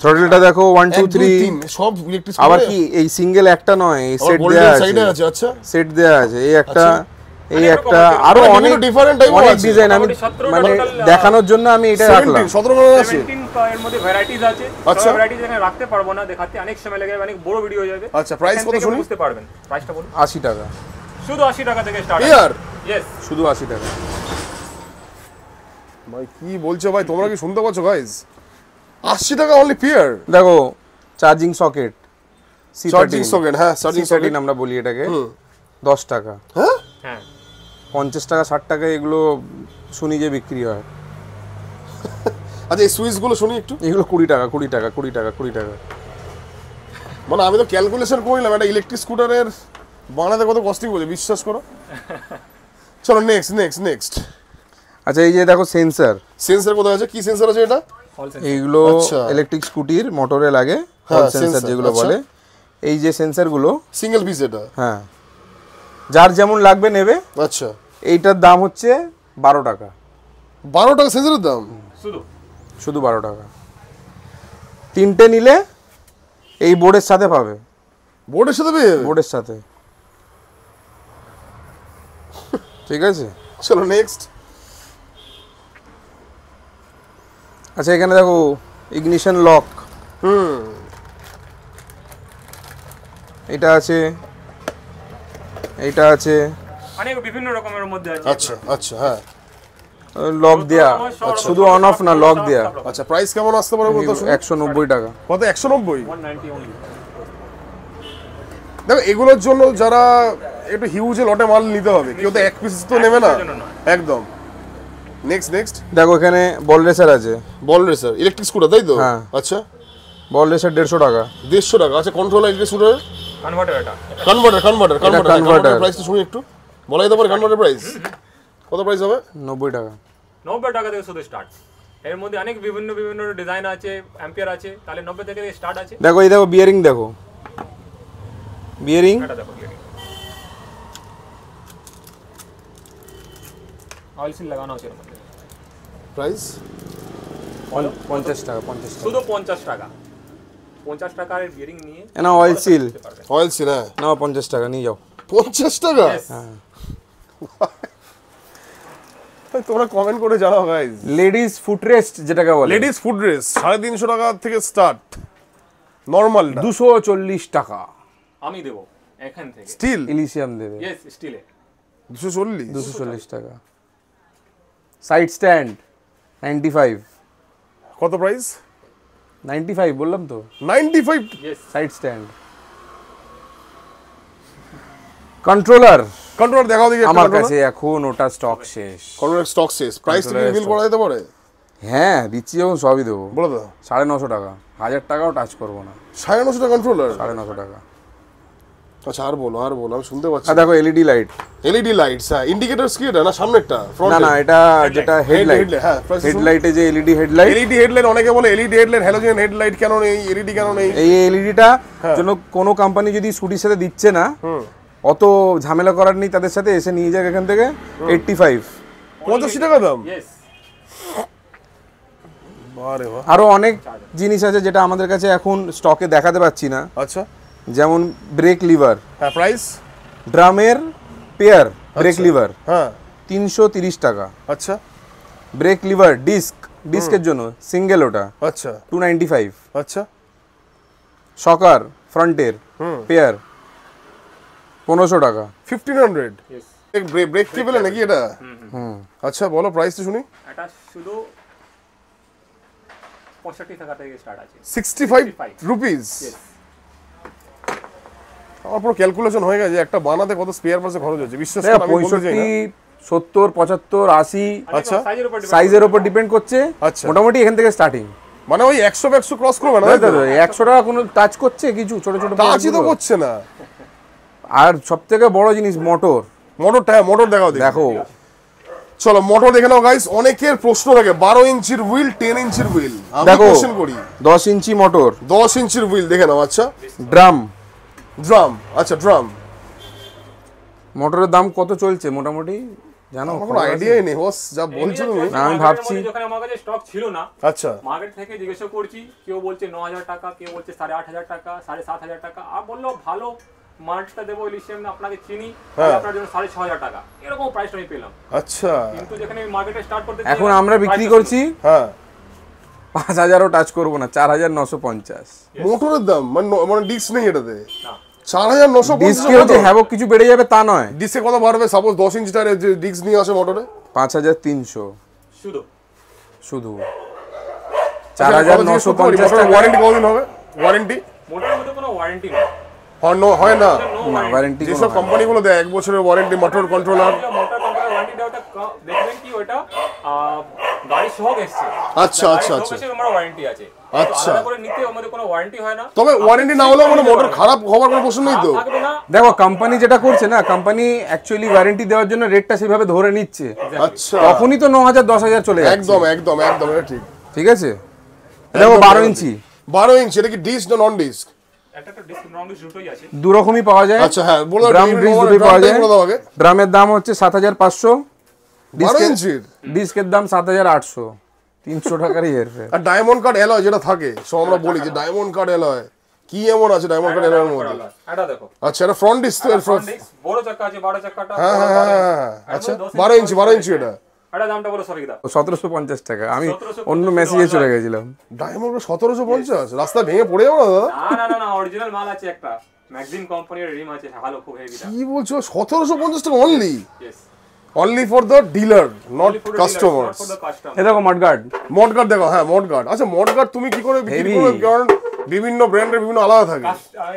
থ্রোটলটা দেখো ওয়ান টু থ্রি সব ইলেকট্রিক আবার কি এই সিঙ্গেল একটা নয় এই সেট দেয়া আছে। সাইডে আছে আচ্ছা। সেট দেয়া আছে এই একটা এই একটা আরও মানে অনেক type ও অনেক ডিজাইন আমি মানে দেখানোর জন্য আমি এটা রাখলাম। সেভেন্টিন সতেরো করে আছে সেভেন্টিন এর মধ্যে ভ্যারাইটিস আছে। আচ্ছা। সব ভ্যারাইটিস এখানে রাখতে পারব না দেখাতে। অনেক সময় লেগে অনেক বড় ভিডিও হয়ে যাবে। আচ্ছা, এখান কত শুনি? বুঝতে পারবেন। প্রাইসটা বলুন। আশি টাকা। শুধু আশি টাকা থেকে স্টার্ট পিয়ার ইয়েস শুধু আশি টাকা। ভাই কি বলছো ভাই? তোমরা কি শুনতে পাচ্ছ গাইস আশি টাকা অনলি পিয়ার দেখো চার্জিং সকেট চার্জিং সকেট হ্যাঁ চার্জিং সকেট আমরা বলি এটাকে। দশ টাকা। হ্যাঁ? হ্যাঁ। পঞ্চাশ টাকা ষাট টাকা এগুলো শুনি যে বিক্রি হয়। আচ্ছা এই সুইচগুলো শুনি একটু। এগুলো কুড়ি টাকা কুড়ি টাকা কুড়ি টাকা কুড়ি টাকা। মানে আমি তো ক্যালকুলেশন করিলাম একটা ইলেকট্রিক স্কুটারের বানাতে কত কস্টিং বলে বিশ্বাস করো। চলো নেক্সট নেক্সট নেক্সট আচ্ছা এই যে দেখো সেন্সার সেন্সর কোথায় আছে? কি সেন্সর আছে এটা? এইগুলো। ইলেকট্রিক স্কুটির মোটরে লাগে হ্যাঁ, সেন্সার যেগুলো আচ্ছা। বলে। এই যে সেন্সারগুলো সিঙ্গেল পিস এটা? হ্যাঁ। যার যেমন লাগবে নেবে আচ্ছা। এইটার দাম হচ্ছে বারো টাকা। বারো টাকা সেন্সরের দাম? শুধু? শুধু বারো টাকা। তিনটে নিলে এই বোর্ডের সাথে পাবে। বোর্ডের সাথে পেয়ে বোর্ডের সাথে। ঠিক আছে? চলো নেক্সট আচ্ছা এখানে দেখো ইগনিশন লক হুম। এটা আছে এটা আছে। অনেক বিভিন্ন রকমের মধ্যে আছে। আচ্ছা আচ্ছা হ্যাঁ। লক দেয়া। আমার শুধু অন অফ না লক দেয়া। আচ্ছা প্রাইস কেমন আসতে পারে বলতো শুনি? একশো নব্বই টাকা। কত? একশো নব্বই? 190 দেখো এগুলোর জন্য যারা একটু হিউজ লটে মাল নিতে হবে। কেউ তো এক পিস তো নেবে না। একদম। নেক্সট নেক্সট দেখো এখানে বল রেসার আছে। বল রেসার ইলেকট্রিক স্কুটার তাই তো? হ্যাঁ। আচ্ছা। বল রেসার দেড়শো টাকা। দেড়শো টাকা। আচ্ছা কন্ট্রোল ইলেকট্রিক স্কুটার কনভার্টার এটা। Converter converter converter converter। Converter price শুনি একটু। বলাই যেতে পারে কনভার্টার প্রাইস কত প্রাইস হবে? নব্বই টাকা। নব্বই টাকা থেকে শুধু স্টার্ট এর মধ্যে অনেক বিভিন্ন বিভিন্ন ডিজাইন আছে অ্যাম্পিয়ার আছে। তাহলে নব্বই থেকে স্টার্ট আছে। দেখো এই দেখো বিয়ারিং দেখো। বিয়ারিং দেখো। অয়েল সিল লাগানো আছে এর মধ্যে প্রাইস পঞ্চাশ টাকা পঞ্চাশ টাকা শুধু পঞ্চাশ টাকা পঞ্চাশ টাকার বিয়ারিং নিয়ে না অয়েল সিল অয়েল সিল হ্যাঁ না পঞ্চাশ টাকা নিয়ে যাও পঞ্চাশ টাকা Yes. তোমরা কমেন্ট করে জানাও গাইজ লেডিস ফুটরেস্ট যেটাকে বলে। লেডিস ফুড ড্রেস সাড়ে তিনশো টাকা থেকে স্টার্ট নর্মালটা দুশো চল্লিশ টাকা। আমি দেবো এখান থেকে। স্টিল ইলিশিয়াম দেবে। স্টিলে দুশো চল্লিশ? দুশো চল্লিশ টাকা। সাইড স্ট্যান্ড নাইনটি ফাইভ কত প্রাইস নাইনটি ফাইভ বললাম তো? Ninety five side stand controller controller দেখাও দেখি আমার কাছে এখন ওটা স্টক শেষ। কন্ট্রোলার স্টক শেষ। প্রাইস Controller রিভিল করা যেতে পারে? হ্যাঁ দিচ্ছি যখন সবই দেবো। বলো তো সাড়ে নশো টাকা। হাজার টাকাও টাচ করব না। সাড়ে নশো টাকা কন্ট্রোলার সাড়ে নশো টাকা। আচ্ছা আর বলো আর বলো আমি শুনতে পাচ্ছি। আর দেখো এলইডি লাইট এলইডি লাইটস হ্যাঁ ইন্ডিকেটরস কি এটা না সামনেরটা না ফ্রন্ট না এটা যেটা হেডলাইট হ্যাঁ। হেডলাইটে যে এলইডি হেডলাইট এলইডি হেডলাইট অনেকে বলে এলইডি হেডলাইট হ্যালোজেন হেডলাইট কেন নেই এলইডি কেন নেই? এই এলইডিটা। জন্য কোনো কোম্পানি যদি স্কুটির সাথে দিচ্ছে না অত ঝামেলা করার নেই তাদের সাথে এসে নিয়ে যাক এখান থেকে এইটটি ফাইভ পঁচাশি টাকা দাম? আরও অনেক জিনিস আছে যেটা আমাদের কাছে এখন স্টকে দেখাতে পাচ্ছি না। আচ্ছা। যেমন ব্রেক লিভার হ্যাঁ প্রাইস ড্রামের পেয়ার ব্রেক লিভার হ্যাঁ। তিনশো তিরিশ টাকা। আচ্ছা। ব্রেক লিভার ডিস্ক ডিস্কের জন্য সিঙ্গেল ওটা আচ্ছা। টু নাইনটি ফাইভ আচ্ছা। সকার ফ্রন্টের পেয়ার পনেরোশো টাকা। ফিফটিন হান্ড্রেড ব্রেক টেবিলে নাকি এটা? হুম আচ্ছা বলো প্রাইসটা শুনি। এটা শুধু পঁয়ষট্টি টাকা থেকে স্টার্ট আছে সিক্সটি ফাইভ 65 রুপিস. আমার পুরো ক্যালকুলেশন হয়ে গেছে একটা বানাতে কত স্পেয়ার পার্সে খরচ হচ্ছে। বিশ্বাস দেখো, করে আমি বলতে চাই না। সত্তর পঁচাত্তর আশি আচ্ছা। সাইজের উপর সাইজের ওপর ডিপেন্ড করছে। আচ্ছা। মোটামুটি এখান থেকে স্টার্টিং মানে ওই একশো একশো ক্রস করবে না? একশো টাকা কোনো টাচ করছে কিছু? ছোট ছোট টাচই তো করছে না। আর সব থেকে বড় জিনিস মোটর মোটরটা মোটর দেখাও দেখি। দেখো। চলো মোটর দেখে নাও গাইস অনেকের প্রশ্ন থাকে বারো ইঞ্চির হুইল টেন ইঞ্চির হুইল আমি কোশ্চেন করি। দশ ইঞ্চি মোটর দশ ইঞ্চির হুইল দেখে নাও আচ্ছা। ড্রাম ড্রাম আচ্ছা ড্রাম মোটরের দাম কত চলছে মোটামুটি? জানো কোনো আইডিয়াই নেই বস যা বলছো তুমি। আমি ভাবছি- যখন আমার কাছে স্টক ছিল না আচ্ছা। মার্কেট থেকে জিজ্ঞাসা করছি কেউ বলছে ন হাজার টাকা কেউ বলছে সাড়ে আট হাজার টাকা সাড়ে সাত হাজার টাকা। আর বলল ভালো মার্কটা দেবো ইলিশিয়াম আপনাকে চিনি হ্যাঁ। আপনার জন্য সাড়ে ছ হাজার টাকা। এরকম প্রাইসটা আমি পেলাম। আচ্ছা। কিন্তু যেখানে আমি মার্কেটে স্টার্ট করতে এখন আমরা বিক্রি করছি হ্যাঁ। পাঁচ হাজারও টাচ করব না চার হাজার নশো পঞ্চাশ। মোটরের দাম মানে মানে ডিস্ক নেই এটাতে। চার হাজার নশো ডিস্কে হচ্ছে হ্যাভক কিছু বেড়ে যাবে তা নয়। ডিস্কে কত বাড়বে সাপোজ দশ ইঞ্চি টায়ারের যে ডিস্ক নিয়ে আসে মোটরে পাঁচ হাজার তিনশো। শুধু? শুধু। চার হাজার নশো পঞ্চাশ ওয়ারেন্টি কতদিন হবে? ওয়ারেন্টি মোটরের মধ্যে কোনো ওয়ারেন্টি নেই। হয় না। না ওয়ারেন্টি যেসব কোম্পানিগুলো দেয় এক বছরের ওয়ারেন্টি মোটর কন্ট্রোলার মোটর কোম্পানির ওয়ারেন্টি দেওয়াটা দেখবেন কি ওটা আহ, গাড়ি সহ এসছে। আচ্ছা, আচ্ছা, আচ্ছা। আমার ওয়ারেন্টি আছে। আচ্ছা। করে নিতে আমাদের কোনো ওয়ারেন্টি হয় না। তবে ওয়ারেন্টি না হলেও মানে মোটর খারাপ হওয়ার কোনো প্রশ্ন নেই তো? দেখো কোম্পানি যেটা করছে না কোম্পানি অ্যাকচুয়ালি ওয়ারেন্টি দেওয়ার জন্য রেটটা সেভাবে ধরে নিচ্ছে। আচ্ছা। তখনই তো ন হাজার দশ হাজার চলে যাচ্ছে। একদম একদম একদম এটা ঠিক। ঠিক আছে? দেখো একদম বারো ঠিক ইঞ্চি। বারো ইঞ্চি এটা কি ডিস্ক না নন ডিস্ক দু রকমই পাওয়া যায়। আচ্ছা হ্যাঁ ড্রাম পাওয়া যায়। ড্রামের দাম হচ্ছে সাত হাজার পাঁচশো। বারো ডিস্কের দাম সাত হাজার আটশো। তিনশো টাকারই হেরফের আর ডায়মন্ড কার্ড এলয় যেটা থাকে সো আমরা বলি যে ডায়মন্ড কার্ড এলয় কি এমন আছে ডায়মন্ড কার্ড এলয়ের মধ্যে? এটা দেখো। আচ্ছা এটা ফ্রন্ট ডিস্ক বড় চাকা আছে চাকাটা হ্যাঁ হ্যাঁ হ্যাঁ আচ্ছা বারো ইঞ্চি বারো ইঞ্চি এটা। দামটা বলো টাকা। আমি অন্য মেসেজে চলে গেছিলাম। ডায়মন্ড সতেরোশো পঞ্চাশ? রাস্তা ভেঙে পড়ে যাব না দাদা। না না না না অরিজিনাল মাল আছে একটা। ম্যাক্সিম কোম্পানির রিম আছে ভালো খুব হেভিটা কি বলছো? সতেরোশো পঞ্চাশ টাকা only yes only for the dealer not customer এ দেখো মডগার্ড মড গার্ড দেখো হ্যাঁ মড গার্ড আচ্ছা মড গার্ড তুমি কি করে বিক্রি. করবে কারণ বিভিন্ন ব্র্যান্ডের বিভিন্ন আলাদা থাকে।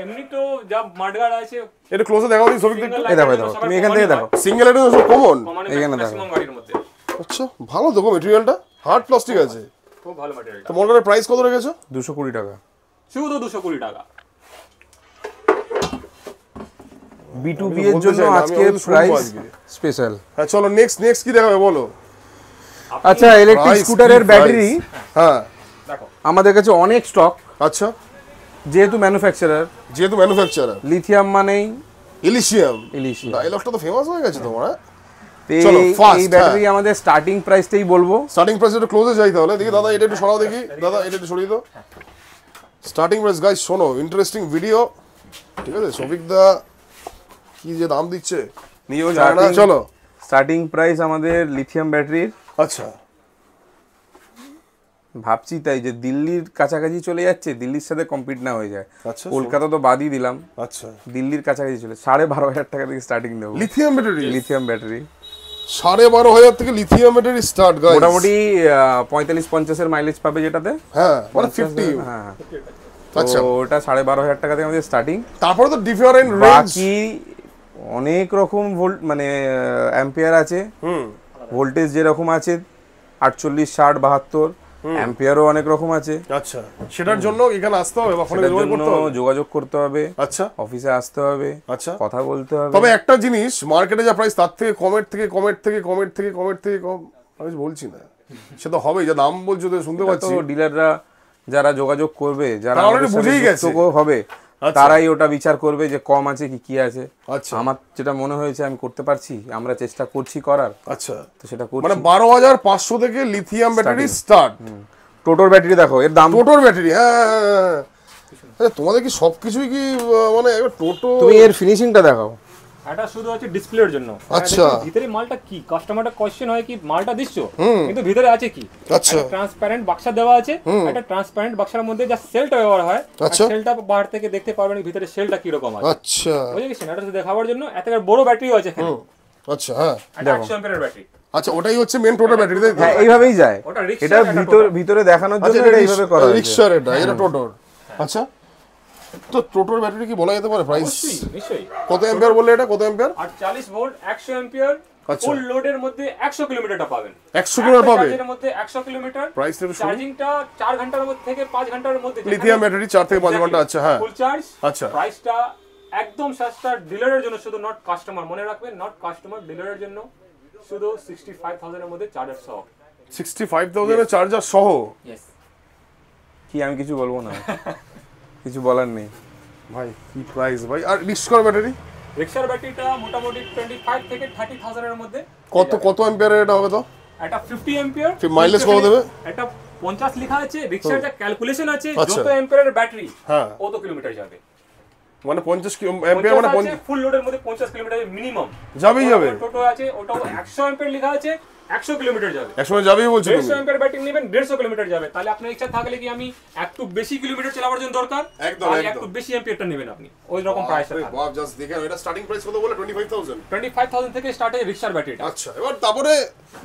এমনি তো যা মাডগার্ড আছে এটা ক্লোজে দেখাও দিই ছবি single এই দেখো দেখো তুমি এখান থেকে দেখো। সিঙ্গেল এটা সব কমন মানে এখানে দেখো। আচ্ছা ভালো গো মেটেরিয়ালটা হার্ড প্লাস্টিক আছে। খুব ভালো ম্যাটেরিয়ালটা তো মড গার্ডের প্রাইস কত রেখেছো? দুশো কুড়ি টাকা। শুধু দুশো কুড়ি টাকা। বি টু এর জন্য আজকে প্রাইস স্পেশাল হ্যাঁ চলো নেক্সট নেক্সট কি দেখাবে বলো? আচ্ছা ইলেকট্রিক স্কুটারের ব্যাটারি হ্যাঁ। দেখো আমাদের কাছে অনেক স্টক আচ্ছা। যেহেতু ম্যানুফ্যাকচারার যেহেতু ম্যানুফ্যাকচারার লিথিয়াম মানেই ইলিশিয়াম ইলিশিয়াম ডায়লগটা তো ফেমাস হয়ে গেছে তোমার হ্যাঁ? চলো, এই- এই ব্যাটারি আমাদের স্টার্টিং প্রাইসটাই বলব। স্টার্টিং প্রাইস একটু ক্লোজে যাই তাহলে। দেখি দাদা এটা একটু সরাও দেখি। দাদা এটা একটু সরিয়ে দাও। স্টার্টিং প্রাইস গাইস শোনো ইন্টারেস্টিং ভিডিও ঠিক আছে দা কি যে দাম দিচ্ছে? নিয়েও যায় না Starting- চলো। স্টার্টিং প্রাইস আমাদের লিথিয়াম ব্যাটারির আচ্ছা। ভাবছি তাই যে দিল্লির কাছাকাছি চলে যাচ্ছে দিল্লির সাথে কম্পিট না হয়ে যায়। আচ্ছা কলকাতা তো বাদই দিলাম। আচ্ছা। দিল্লির কাছাকাছি চলে সাড়ে বারো হাজার টাকা থেকে স্টার্টিং দেবো লিথিয়াম ব্যাটারি লিথিয়াম ব্যাটারি সাড়ে বারো হাজার থেকে লিথিয়াম ব্যাটারি স্টার্ট গাইস মোটামুটি পঁয়তাল্লিশ পঞ্চাশের মাইলেজ পাবে যেটাতে। হ্যাঁ মানে ফিফটি হ্যাঁ আচ্ছা। ওটা সাড়ে বারো হাজার টাকা থেকে আমাদের স্টার্টিং তারপরে তো ডিফারেন্ট বাকি অনেক রকম ভোল্ট মানে অ্যাম্পিয়ার আছে। হুম। ভোল্টেজ যেরকম আছে আটচল্লিশ ষাট বাহাত্তর অ্যাম্পিয়ারও অনেক রকম আছে। আচ্ছা সেটার জন্য এখানে আসতে হবে বা ফোনে যোগাযোগ করতে হবে? যোগাযোগ করতে হবে আচ্ছা। অফিসে আসতে হবে আচ্ছা। কথা বলতে হবে। তবে একটা জিনিস মার্কেটে যা প্রাইস তার থেকে কমের থেকে কমের থেকে কমের থেকে কমের থেকে কম আমি বলছি না। সে তো হবেই যা দাম বলছো তো শুনতে পাচ্ছি। ডিলাররা যারা যোগাযোগ করবে যারা already বুঝেই গেছে। হবে। তারাই ওটা বিচার করবে যে কম আছে কি কি আছে। আচ্ছা। আমার যেটা মনে হয়েছে আমি করতে পারছি আমরা চেষ্টা করছি করার। আচ্ছা। তো সেটা করছি। মানে বারো হাজার পাঁচশো থেকে লিথিয়াম ব্যাটারি স্টার্ট টোটোর ব্যাটারি দেখো এর দাম টোটোর ব্যাটারি হ্যাঁ হ্যাঁ, হ্যাঁ, হ্যাঁ। আচ্ছা তোমাদের কি সবকিছুই কি মানে টোটো তুমি এর ফিনিশিংটা দেখাও। এটা শুধু হচ্ছে ডিসপ্লের জন্য। আচ্ছা। ভিতরে মালটা কি? কাস্টমারটা কোশ্চেন হয় কি মালটা দিচ্ছ? কিন্তু ভিতরে আছে কি? আচ্ছা। ট্রান্সপারেন্ট বাক্সা দেওয়া আছে। একটা ট্রান্সপারেন্ট বাক্সার মধ্যে যা সেলটা ব্যবহার হয়। আচ্ছা। সেলটা বাইরে থেকে দেখতে পারবেন ভিতরে সেলটা কি রকম আছে। আচ্ছা। বুঝে গেছেন? এটা দেখাবার জন্য এত বড় ব্যাটারিও আছে এখানে। আচ্ছা হ্যাঁ এটা একশো অ্যাম্পিয়ারের ব্যাটারি আচ্ছা ওটাই হচ্ছে মেন টোটো ব্যাটারি তাই হ্যাঁ এইভাবেই যায়। এটা ভিতর ভিতরে দেখানোর আচ্ছা জন্য এটা এটা এইভাবে করা হয়েছে। রিক্সার এটা এটা টোটোর আচ্ছা। তো টোটোর ব্যাটারি কি বলা যেতে পারে প্রাইস নিশ্চয়ই। কত এম্পিয়ার বললে এটা? কত এম্পিয়ার আর চালিশ ভোল্ট একশো অ্যাম্পিয়ার আচ্ছা। ফুল লোডের মধ্যে একশো কিলোমিটারটা পাবেন। 100 কিলোমিটার পাবে? চার্জের মধ্যে একশো কিলোমিটার প্রাইস শুনুন। চার্জিংটা চার ঘণ্টার মধ্যে থেকে পাঁচ ঘণ্টার মধ্যে লিথিয়াম ব্যাটারি চার থেকে পাঁচ ঘণ্টা আচ্ছা হ্যাঁ। ফুল চার্জ আচ্ছা। প্রাইসটা একদম সস্তা ডিলারের জন্য শুধু নট কাস্টমার মনে রাখবেন নট কাস্টমার ডিলারের জন্য শুধু সিক্সটি ফাইভ থাউজেন্ডের মধ্যে চার্জার সহ। সিক্সটি ফাইভ থাউজেন্ডের চার্জার সহ? কি আমি কিছু বলব না। কিছু বলার নেই। ভাই কি প্রাইস ভাই? আর রিক্সার ব্যাটারি রিক্সার ব্যাটারিটা মোটামুটি টোয়েন্টি ফাইভ থেকে থার্টি থাউজেন্ডের মধ্যে। কত কত এম্পিয়ারের এটা হবে তো? এটা ফিফটি এম্পিয়ার mileage কত দেবে? এটা পঞ্চাশ লেখা আছে রিক্সার যা ক্যালকুলেশন আছে আচ্ছা। যত এম্পিয়ারের ব্যাটারি হ্যাঁ। কত কিলোমিটার যাবে। মানে পঞ্চাশ এম্পিয়ার মানে ফুল লোডের মধ্যে পঞ্চাশ কিলোমিটার মিনিমাম যাবেই যাবে। টোটো আছে ওটাও একশো এম্পিয়ার লেখা আছে একশো কিলোমিটার যাবে। একসময় যাবেই বলছো দেড়শো তুমি। এম্পিয়ার ব্যাটারি নেবেন দেড়শো কিলোমিটার যাবে। তাহলে আপনার ইচ্ছা থাকলে কি আমি একটু বেশি কিলোমিটার চালাবার জন্য দরকার? একদম, একটু বেশি এম্পিয়ারটা নেবেন আপনি। ওই রকম প্রাইস বাপ জাস্ট দেখে এটা স্টার্টিং প্রাইস কত বলে? Twenty five thousand twenty five thousand থেকে স্টার্ট হয় রিক্সার ব্যাটারিটা আচ্ছা এবার তারপরে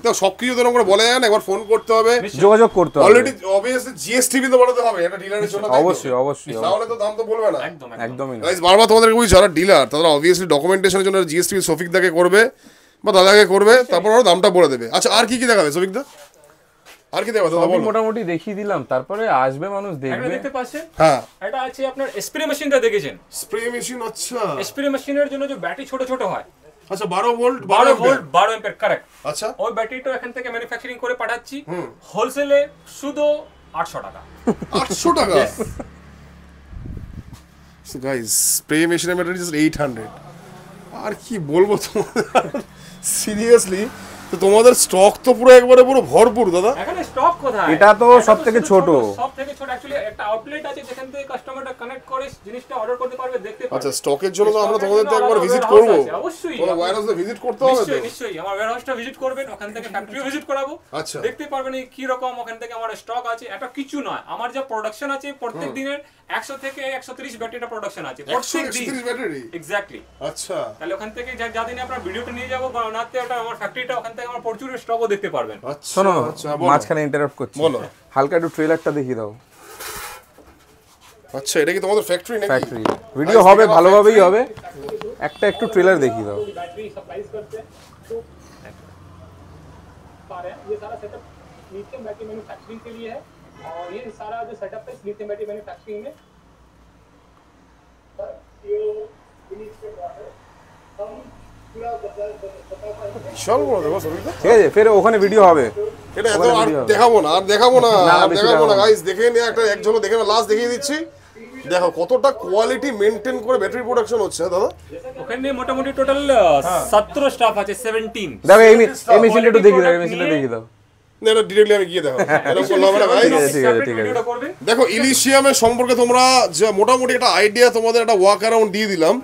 তো সবকিছু করে বলা যায় না একবার ফোন করতে হবে। যোগাযোগ করতে হবে। অলরেডি অবভিয়াসলি জিএসটি তো বলাতে হবে এটা ডিলারের জন্য অবশ্যই অবশ্যই তাহলে তো দাম তো বলবে না। একদম একদম। একদমই না। গাইজ বারবার তোমাদেরকে বলছি যারা ডিলার তারা অবভিয়াসলি ডকুমেন্টেশনের জন্য জিএসটি সফিক দাকে করবে। বা দাদাকে করবে তারপর ওরা দামটা বলে দেবে। আচ্ছা আর কি কি দেখাবে সফিক দা আর কি দেখাবে দাদা বলো। মোটামুটি দেখিয়ে দিলাম তারপরে আসবে মানুষ দেখবে। দেখতে পাচ্ছেন? হ্যাঁ। এটা আছে আপনার স্প্রে মেশিনটা দেখেছেন? স্প্রে মেশিন আচ্ছা। স্প্রে মেশিনের জন্য যে ব্যাটারি ছোট ছোট হয়। আচ্ছা বারো ভোল্ট বারো বারো ভোল্ট বারো এম্পিয়ার কারেক্ট আচ্ছা। ওই ব্যাটারিটা এখান থেকে ম্যানুফ্যাকচারিং করে পাঠাচ্ছি। হোলসেলে শুধু আটশো টাকা। আটশো টাকা? গাইজ স্প্রে মেশিনের ব্যাটারি জাস্ট এইট হান্ড্রেড আর কি বলব তোমাদের? seriously তো তোমাদের স্টক তো পুরো একবারে পুরো ভরপুর দাদা। এখানে স্টক কোথায়? এটা তো সবথেকে ছোট। সব থেকে ছোট। অ্যাকচুয়ালি একটা আউটলেট আছে যেখান থেকে কাস্টমারটা কানেক্ট করে জিনিসটা অর্ডার করতে পারবে দেখতে পারবে। আচ্ছা স্টকের জন্য তো আমরা তোমাদের তো একবার ভিজিট করব। অবশ্যই। তোমার ওয়্যারহাউসে ভিজিট করতে হবে নিশ্চয়ই নিশ্চয়ই। আমার ওয়্যারহাউসটা ভিজিট করবেন ওখান থেকে ফ্যাক্টরিও ভিজিট করাবো। আচ্ছা। দেখতে পারবেন কি রকম ওখান থেকে আমার স্টক আছে। এটা কিছু নয় আমার যা প্রোডাকশন আছে প্রত্যেক দিনের একশো থেকে একশো তিরিশ ব্যাটারিটা প্রোডাকশন আছে প্রত্যেক দিন। একত্রিশ ব্যাটারি এক্স্যাক্টলি আচ্ছা। তাহলে ওখান থেকে যা যা দিনে আপনার ভিডিওটা নিয়ে যাব বা ওনাতে ওটা আমার ফ্যাক্টরিটা ওখান থেকে আমার প্রচুর স্টকও দেখতে পারবেন আচ্ছা শোনো আচ্ছা বলো। মাঝখানে ইন্টারাপ্ট করছি বলো। হালকা একটু ট্রেলারটা দেখিয়ে দাও আচ্ছা এটা কি তোমাদের ফ্যাক্টরি নাকি ফ্যাক্টরি ভিডিও হবে ভালোভাবেই হবে একটা একটু ট্রেলার দেখিয়ে দাও बैटरी सप्लाईज करते हैं तो पा रहे हैं ये सारा सेटअप लिथियम बैटरी मैन्युफैक्चरिंग के लिए है और ये सारा जो सेटअप है लिथियम बैटरी मैन्युफैक्चरिंग में ये फिनिश के बाद है हम पूरा बता बता पाएंगे বিশাল বড় দেখো সবিতা ঠিক আছে ফের ওখানে ভিডিও হবে। এটা এত আর দেখাবো না আর দেখাবো না আর দেখাবো না গাইস দেখে নিয়ে একটা এক ঝলক দেখে লাস্ট দেখিয়ে দিচ্ছি। দেখো কতটা কোয়ালিটি মেনটেন করে ব্যাটারি প্রোডাকশন হচ্ছে দাদা। ওখানে মোটামুটি টোটাল সতেরো স্টাফ আছে সেভেন্টিন দেখো এই এই মেশিনটা একটু দেখিয়ে দাও এই মেশিনটা দেখিয়ে দাও। না, এটা ডিরেক্টলি আমি গিয়ে দেখো না ভাই ঠিক আছে, ঠিক আছে, দেখো ইলিশিয়ামের সম্পর্কে তোমরা যে মোটামুটি একটা আইডিয়া তোমাদের একটা ওয়াক অ্যারাউন্ড দিয়ে দিলাম।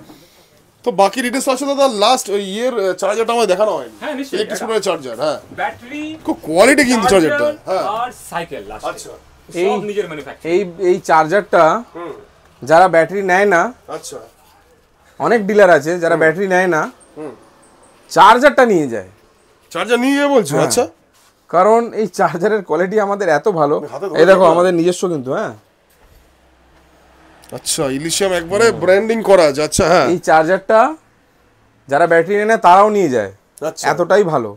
তো বাকি ডিটেলস আছে দাদা লাস্ট ওই ইয়ের চার্জারটা আমায় দেখানো হয়নি। হ্যাঁ নিশ্চয়ই ইলেকট্রিক স্কুটারের চার্জার হ্যাঁ। ব্যাটারি খুব কোয়ালিটি কিন্তু চার্জারটা হ্যাঁ। আর সাইকেল লাস্ট আচ্ছা। সব নিজের ম্যানুফ্যাকচার এই এই চার্জারটা যারা ব্যাটারি নেয় না আচ্ছা। অনেক ডিলার আছে যারা ব্যাটারি নেয় না চার্জারটা নিয়ে যায়। চার্জার নিয়ে যাবে বলছো? আচ্ছা। কারণ এই চার্জারের কোয়ালিটি আমাদের এত ভালো। এই দেখো। আমাদের নিজস্ব কিন্তু হ্যাঁ। আচ্ছা ইলিশিয়াম একবারে ব্র্যান্ডিং করা আছে। আচ্ছা হ্যাঁ। এই চার্জারটা যারা ব্যাটারি নেয় তারাও নিয়ে যায়। আচ্ছা। এতটাই ভালো।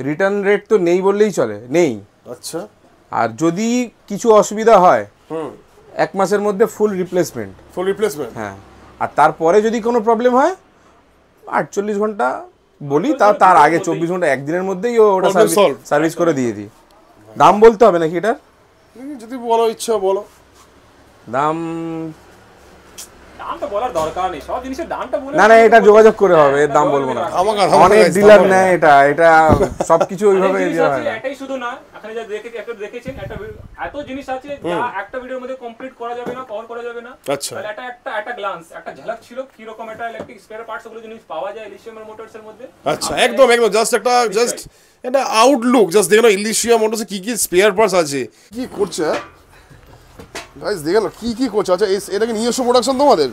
রিটার্ন রেট তো নেই বললেই চলে নেই। আচ্ছা। আর যদি কিছু অসুবিধা হয় হুম। এক মাসের মধ্যে ফুল রিপ্লেসমেন্ট ফুল রিপ্লেসমেন্ট হ্যাঁ। আর তারপরে যদি কোনো প্রবলেম হয় আটচল্লিশ ঘণ্টা বলি তা তার আগে চব্বিশ ঘণ্টা একদিনের মধ্যেই ও ওটা সার্ভিস করে দিয়ে দিই। দাম বলতে হবে নাকি এটার? যদি বলো ইচ্ছা বলো। দাম দামটা বলার দরকার নেই সব জিনিসের দামটা বলে না না এটা যোগাযোগ করে হবে দাম বলব না। যোগাযোগ আমাকে আমাকে অনেক ডিলার নেয় এটা এটা সবকিছু ওইভাবে জিনিস দেওয়া আছে, না। এটাই শুধু না এখানে যা একটা দেখেছেন একটা এত জিনিস আছে যা একটা ভিডিওর মধ্যে কমপ্লিট করা যাবে না কভার করা যাবে না। আচ্ছা। তাহলে এটা একটা একটা গ্লান্স একটা ঝলক ছিল কি রকম এটা ইলেকট্রিক স্পেয়ার পার্টসগুলো জিনিস পাওয়া যায় ইলিশিয়াম মোটরস এর মধ্যে? আচ্ছা একদম একদম জাস্ট একটা জাস্ট একটা আউটলুক জাস্ট দেখে ইলিশিয়া মোটরসে কি কি স্পেয়ার পার্টস আছে? কি করছে? গাইস দেখে নাও কি কি করছে? আচ্ছা এটা কি নিজস্ব প্রোডাকশন তোমাদের?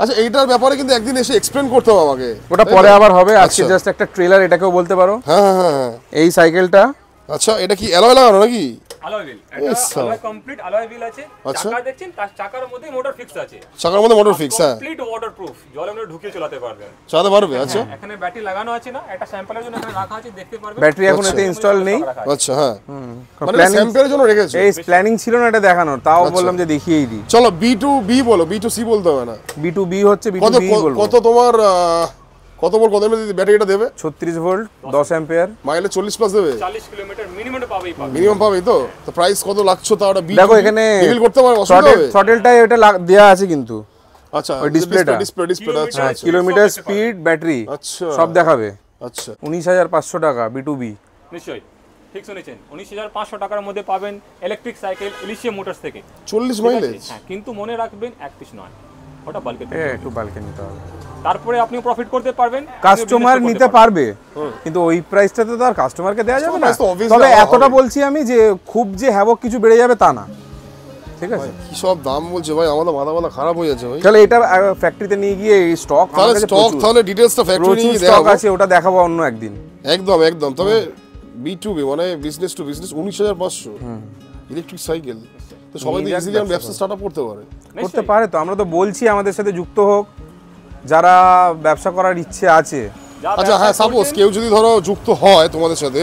আচ্ছা এইটার ব্যাপারে কিন্তু একদিন এসে এক্সপ্লেন করতে হবে আমাকে। ওটা পরে আবার হবে। আজকে আচ্ছা। জাস্ট একটা ট্রেলার এটাকেও বলতে পারো। হ্যাঁ হ্যাঁ হ্যাঁ হ্যাঁ। এই সাইকেলটা আচ্ছা এটা কি অ্যালয় লাগানো নাকি? অ্যালয় হুইল এটা অ্যালয় কমপ্লিট অ্যালয় হুইল আছে। আচ্ছা। চাকা দেখছেন? তার চাকার মধ্যে মোটর ফিক্স আছে। চাকার মধ্যে মোটর ফিক্স হ্যাঁ। কমপ্লিট ওয়াটারপ্রুফ জলের মধ্যে ঢুকিয়ে চালাতে পারবেন। চালাতে পারবে আচ্ছা। এখানে ব্যাটারি লাগানো আছে না। একটা স্যাম্পলের জন্য এখানে রাখা আছে দেখতে পারবেন। ব্যাটারি এখন এতে ইনস্টল নেই। আচ্ছা হ্যাঁ। মানে জন্য রেখেছো। এই প্ল্যানিং ছিল না এটা দেখানোর। তাও আচ্ছা। বললাম যে দেখিয়েই দিই। চলো বি টু বি বলো বি টু সি বলতে হবে না। বি টু বি হচ্ছে বি টু কত বি কত তোমার কত বল কত ব্যাটারিটা দেবে? ছত্রিশ ভোল্ট দশ অ্যাম্পিয়ার। মাইলেজ চল্লিশ প্লাস দেবে। চাল্লিশ কিলোমিটার মিনিমাম পাবেই পাবে মিনিমাম পাবে তো? তো প্রাইস কত লাগছো তা ওটা বি দেখো এখানে ডিল করতে পারবে অসুবিধা হবে? লাগ- দেয়া আছে কিন্তু। আচ্ছা ওই ডিসপ্লেটা। ডিসপ্লে ডিসপ্লে আচ্ছা কিলোমিটার স্পিড ব্যাটারি আচ্ছা। সব দেখাবে। আচ্ছা। উনিশ হাজার পাঁচশো টাকা বি টু বি নিশ্চয়ই। ঠিক শুনেছেন। উনিশ হাজার পাঁচশো টাকার মধ্যে পাবেন ইলেকট্রিক সাইকেল ইলিশিয়াম মোটরস থেকে। চল্লিশ? মাইলেজ হ্যাঁ কিন্তু মনে রাখবেন এক পিস নয়। ওটা বাল্কে একটু বালকে নিতে হবে। তারপরে আপনি প্রফিট করতে পারবেন কাস্টমার নিতে পারবে। কিন্তু ওই প্রাইসটাতে তো আর কাস্টমারকে দেওয়া যাবে না। তবে এতটা বলছি আমি যে খুব যে হ্যাবক কিছু বেড়ে যাবে তা না। ঠিক আছে? কি সব দাম বলছে ভাই? আমাদের মাথা মাথা খারাপ হয়ে যাচ্ছে ভাই। তাহলে এটা ফ্যাক্টরিতে নিয়ে গিয়ে স্টক তাহলে স্টক তাহলে ডিটেলসটা ফ্যাক্টরি নিয়ে স্টক আছে ওটা দেখাবো অন্য একদিন। একদম একদম। তবে বি টু বি মানে বিজনেস টু বিজনেস উনিশ হাজার পাঁচশো। ইলেকট্রিক সাইকেল তো সবাই তো ইজিলি ব্যবসা ব্যবসা স্টার্ট আপ করতে পারে। করতে পারে তো আমরা তো বলছি আমাদের সাথে যুক্ত হোক যারা ব্যবসা করার ইচ্ছে আছে। আচ্ছা হ্যাঁ সাপোজ কেউ যদি ধরো যুক্ত হয় তোমাদের সাথে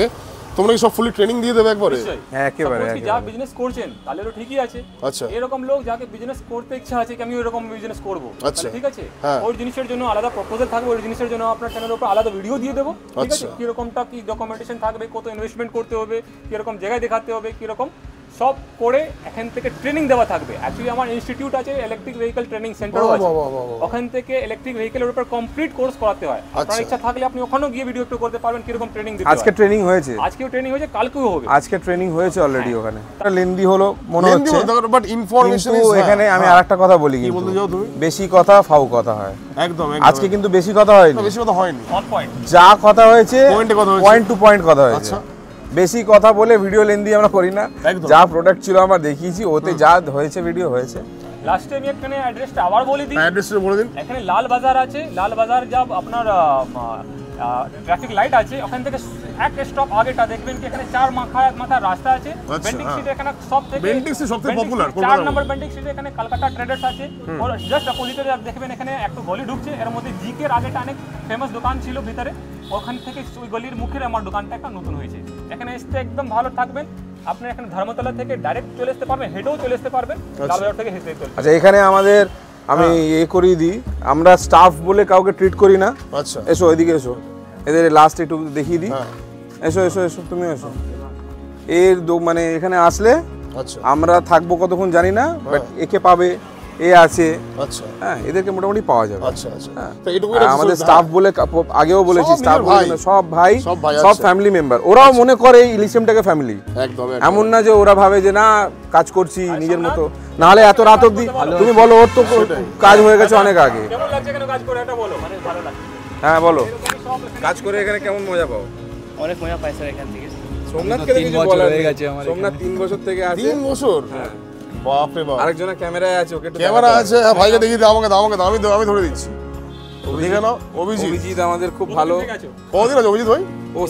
তোমরা কি সব ফুলি ট্রেনিং দিয়ে দেবে একবারে? হ্যাঁ, একেবারে, যা বিজনেস করছেন তাহলে তো ঠিকই আছে। আচ্ছা। এরকম লোক যাকে বিজনেস করতে ইচ্ছা আছে কি আমি এরকম বিজনেস করব? আচ্ছা। ঠিক আছে। হ্যাঁ। ওই জিনিসের জন্য আলাদা প্রপোজাল থাকবে ওই জিনিসের জন্য আপনার চ্যানেলের উপর আলাদা ভিডিও দিয়ে দেবো। ঠিক আছে। আচ্ছা। কিরকমটা কি ডকুমেন্টেশন থাকবে কত ইনভেস্টমেন্ট করতে হবে কীরকম জায়গায় দেখাতে হবে কীরকম সব করে এখান থেকে ট্রেনিং দেওয়া থাকবে। অ্যাকচুয়ালি আমার ইনস্টিটিউট আছে ইলেকট্রিক ভেহিকল ট্রেনিং সেন্টার আছে। ওখান থেকে ইলেকট্রিক ভেহিকেলের উপর কমপ্লিট কোর্স করাতে হয়। আপনার আচ্ছা। ইচ্ছা থাকলে আপনি ওখানেও গিয়ে ভিডিও একটু করতে পারবেন কীরকম ট্রেনিং দিতে আজকে ট্রেনিং হয়েছে? আজকেও ট্রেনিং হয়েছে কালকেও হবে। আজকে ট্রেনিং হয়েছে অলরেডি ওখানে। লেন্দি হলো মনে হচ্ছে। information কিন্তু is- হ্যাঁ, এখানে আমি হ্যাঁ। আরেকটা কথা বলি কিন্তু। বলতে চাও তুমি? বেশি কথা ফাউ কথা হয়। একদম আজকে কিন্তু বেশি কথা হয়নি। বেশি কথা হয়নি। অন পয়েন্ট যা কথা হয়েছে কথা হয়েছে। পয়েন্ট টু পয়েন্ট কথা হয়েছে। আচ্ছা। বেশি কথা বলে ভিডিও লেন্দি আমরা করি না। যা প্রোডাক্ট ছিল আমরা দেখিয়েছি ওতে যা হয়েছে ভিডিও হয়েছে। লাস্টে আমি এখানে অ্যাড্রেসটা আবার বলে দিই। অ্যাড্রেসটা বলে দিন। এখানে লাল বাজার আছে লাল বাজার যা আপনার ট্রাফিক লাইট আছে ওখান থেকে এক স্টপ আগেটা দেখবেন কি এখানে চার মাথা মাথা রাস্তা আছে। আচ্ছা, বেন্ডিং হ্যাঁ। স্ট্রিট এখানে সব থেকে বেন্টিং স্ট্রিট সবথেকে স্ট্রিট, চার নম্বর বেন্ডিং স্ট্রিটে এখানে কলকাতা ট্রেডার্স আছে। ওর জাস্ট অপোজিটে দেখবেন এখানে একটু গলি ঢুকছে। এর মধ্যে জিকের আগেটা অনেক ফেমাস দোকান ছিল ভিতরে। ওখান থেকে ওই গলির মুখের আমার দোকানটা একটা নতুন হয়েছে। এখানে এসে একদম ভালো থাকবেন। আপনি এখানে ধর্মতলা থেকে ডাইরেক্ট চলে আসতে পারবেন হেঁটেও চলে আসতে পারবেন। লালবাজার থেকে হেঁটে চলে আচ্ছা এখানে আমাদের আমি হ্যাঁ। এ করিয়ে দিই। আমরা স্টাফ বলে কাউকে ট্রিট করি না। আচ্ছা। এসো এদিকে এসো। এদের লাস্ট একটু দেখিয়ে দিই। হ্যাঁ। এসো এসো এসো তুমি এসো। এর দো- মানে এখানে আসলে আচ্ছা। আমরা থাকব কতক্ষণ জানি না বাট একে পাবে এ আছে। আচ্ছা। হ্যাঁ এদেরকে মোটামুটি পাওয়া যাবে। আচ্ছা আচ্ছা। হ্যাঁ। আমাদের স্টাফ বলে আগেও বলেছি স্টাফ সব ভাই সব। ফ্যামিলি মেম্বার ওরাও মনে করে এই ইলিশিয়ামটাকে ফ্যামিলি। এমন না যে ওরা ভাবে যে না কাজ করছি নিজের মতো। নাহলে এত রাত অব্দি তুমি বলো ওর তো কাজ হয়ে গেছে অনেক আগে। কেমন লাগছে এখানে কাজ করে? এটা বলো মানে হ্যাঁ বলো। কাজ করে এখানে কেমন মজা পাও? অনেক মজা পাই স্যার এখান থেকে। সোমনাথকে তিন বছর হয়ে গেছে আমার সোমনাথ তিন বছর থেকে আছে? তিন বছর? হ্যাঁ। বাপরে বাপ। আরেকজনের ক্যামেরায় আছে ওকে ক্যামেরা আছে হ্যাঁ ভাইকে দেখিয়ে দাও আমাকে দাও আমাকে দাও আমি আমি ধরে দিচ্ছি। দেখে নাও অভিজিৎ। অভিজিৎ আমাদের খুব ভালো। ঠিক আছে। অভিজিৎ ভাই? ও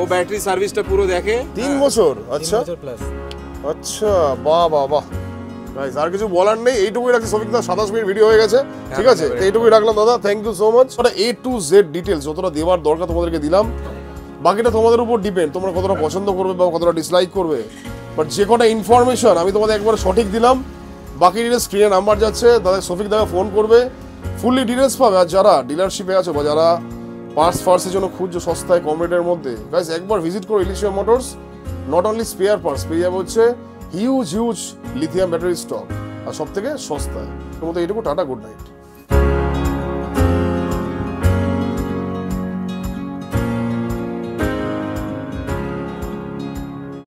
ও ব্যাটারি সার্ভিসটা পুরো দেখে। তিন বছর আচ্ছা। আচ্ছা বাহ বাহ বাহ। Guys, আর কিছু বলার নেই এইটুকুই রাখছি। সবিক দা সাতাশ মিনিট ভিডিও হয়ে গেছে ঠিক আছে? এইটুকুই রাখলাম দাদা। থ্যাংক ইউ সো মাচ ওটা এ টু জেড ডিটেলস যতটা দেওয়ার দরকার তোমাদেরকে দিলাম। বাকিটা তোমাদের উপর ডিপেন্ড তোমরা কতটা পছন্দ করবে বা কতটা ডিসলাইক করবে। বাট যে কটা ইনফরমেশন আমি তোমাদের একবার সঠিক দিলাম, বাকি ডিটেলস স্ক্রিনে নাম্বার যাচ্ছে, দাদা সফিক দাদা ফোন করবে ফুললি ডিটেলস পাবে। আর যারা ডিলারশিপে আছো বা যারা পার্স ফার্সের জন্য খুঁজছো সস্তায় কম রেটের মধ্যে গাইস একবার ভিজিট করো Elysium motors not only spare parts পেয়ে যাবে হচ্ছে huge huge lithium battery stock আর সব থেকে সস্তায়। তোমাদের এইটুকু টাটা গুড নাইট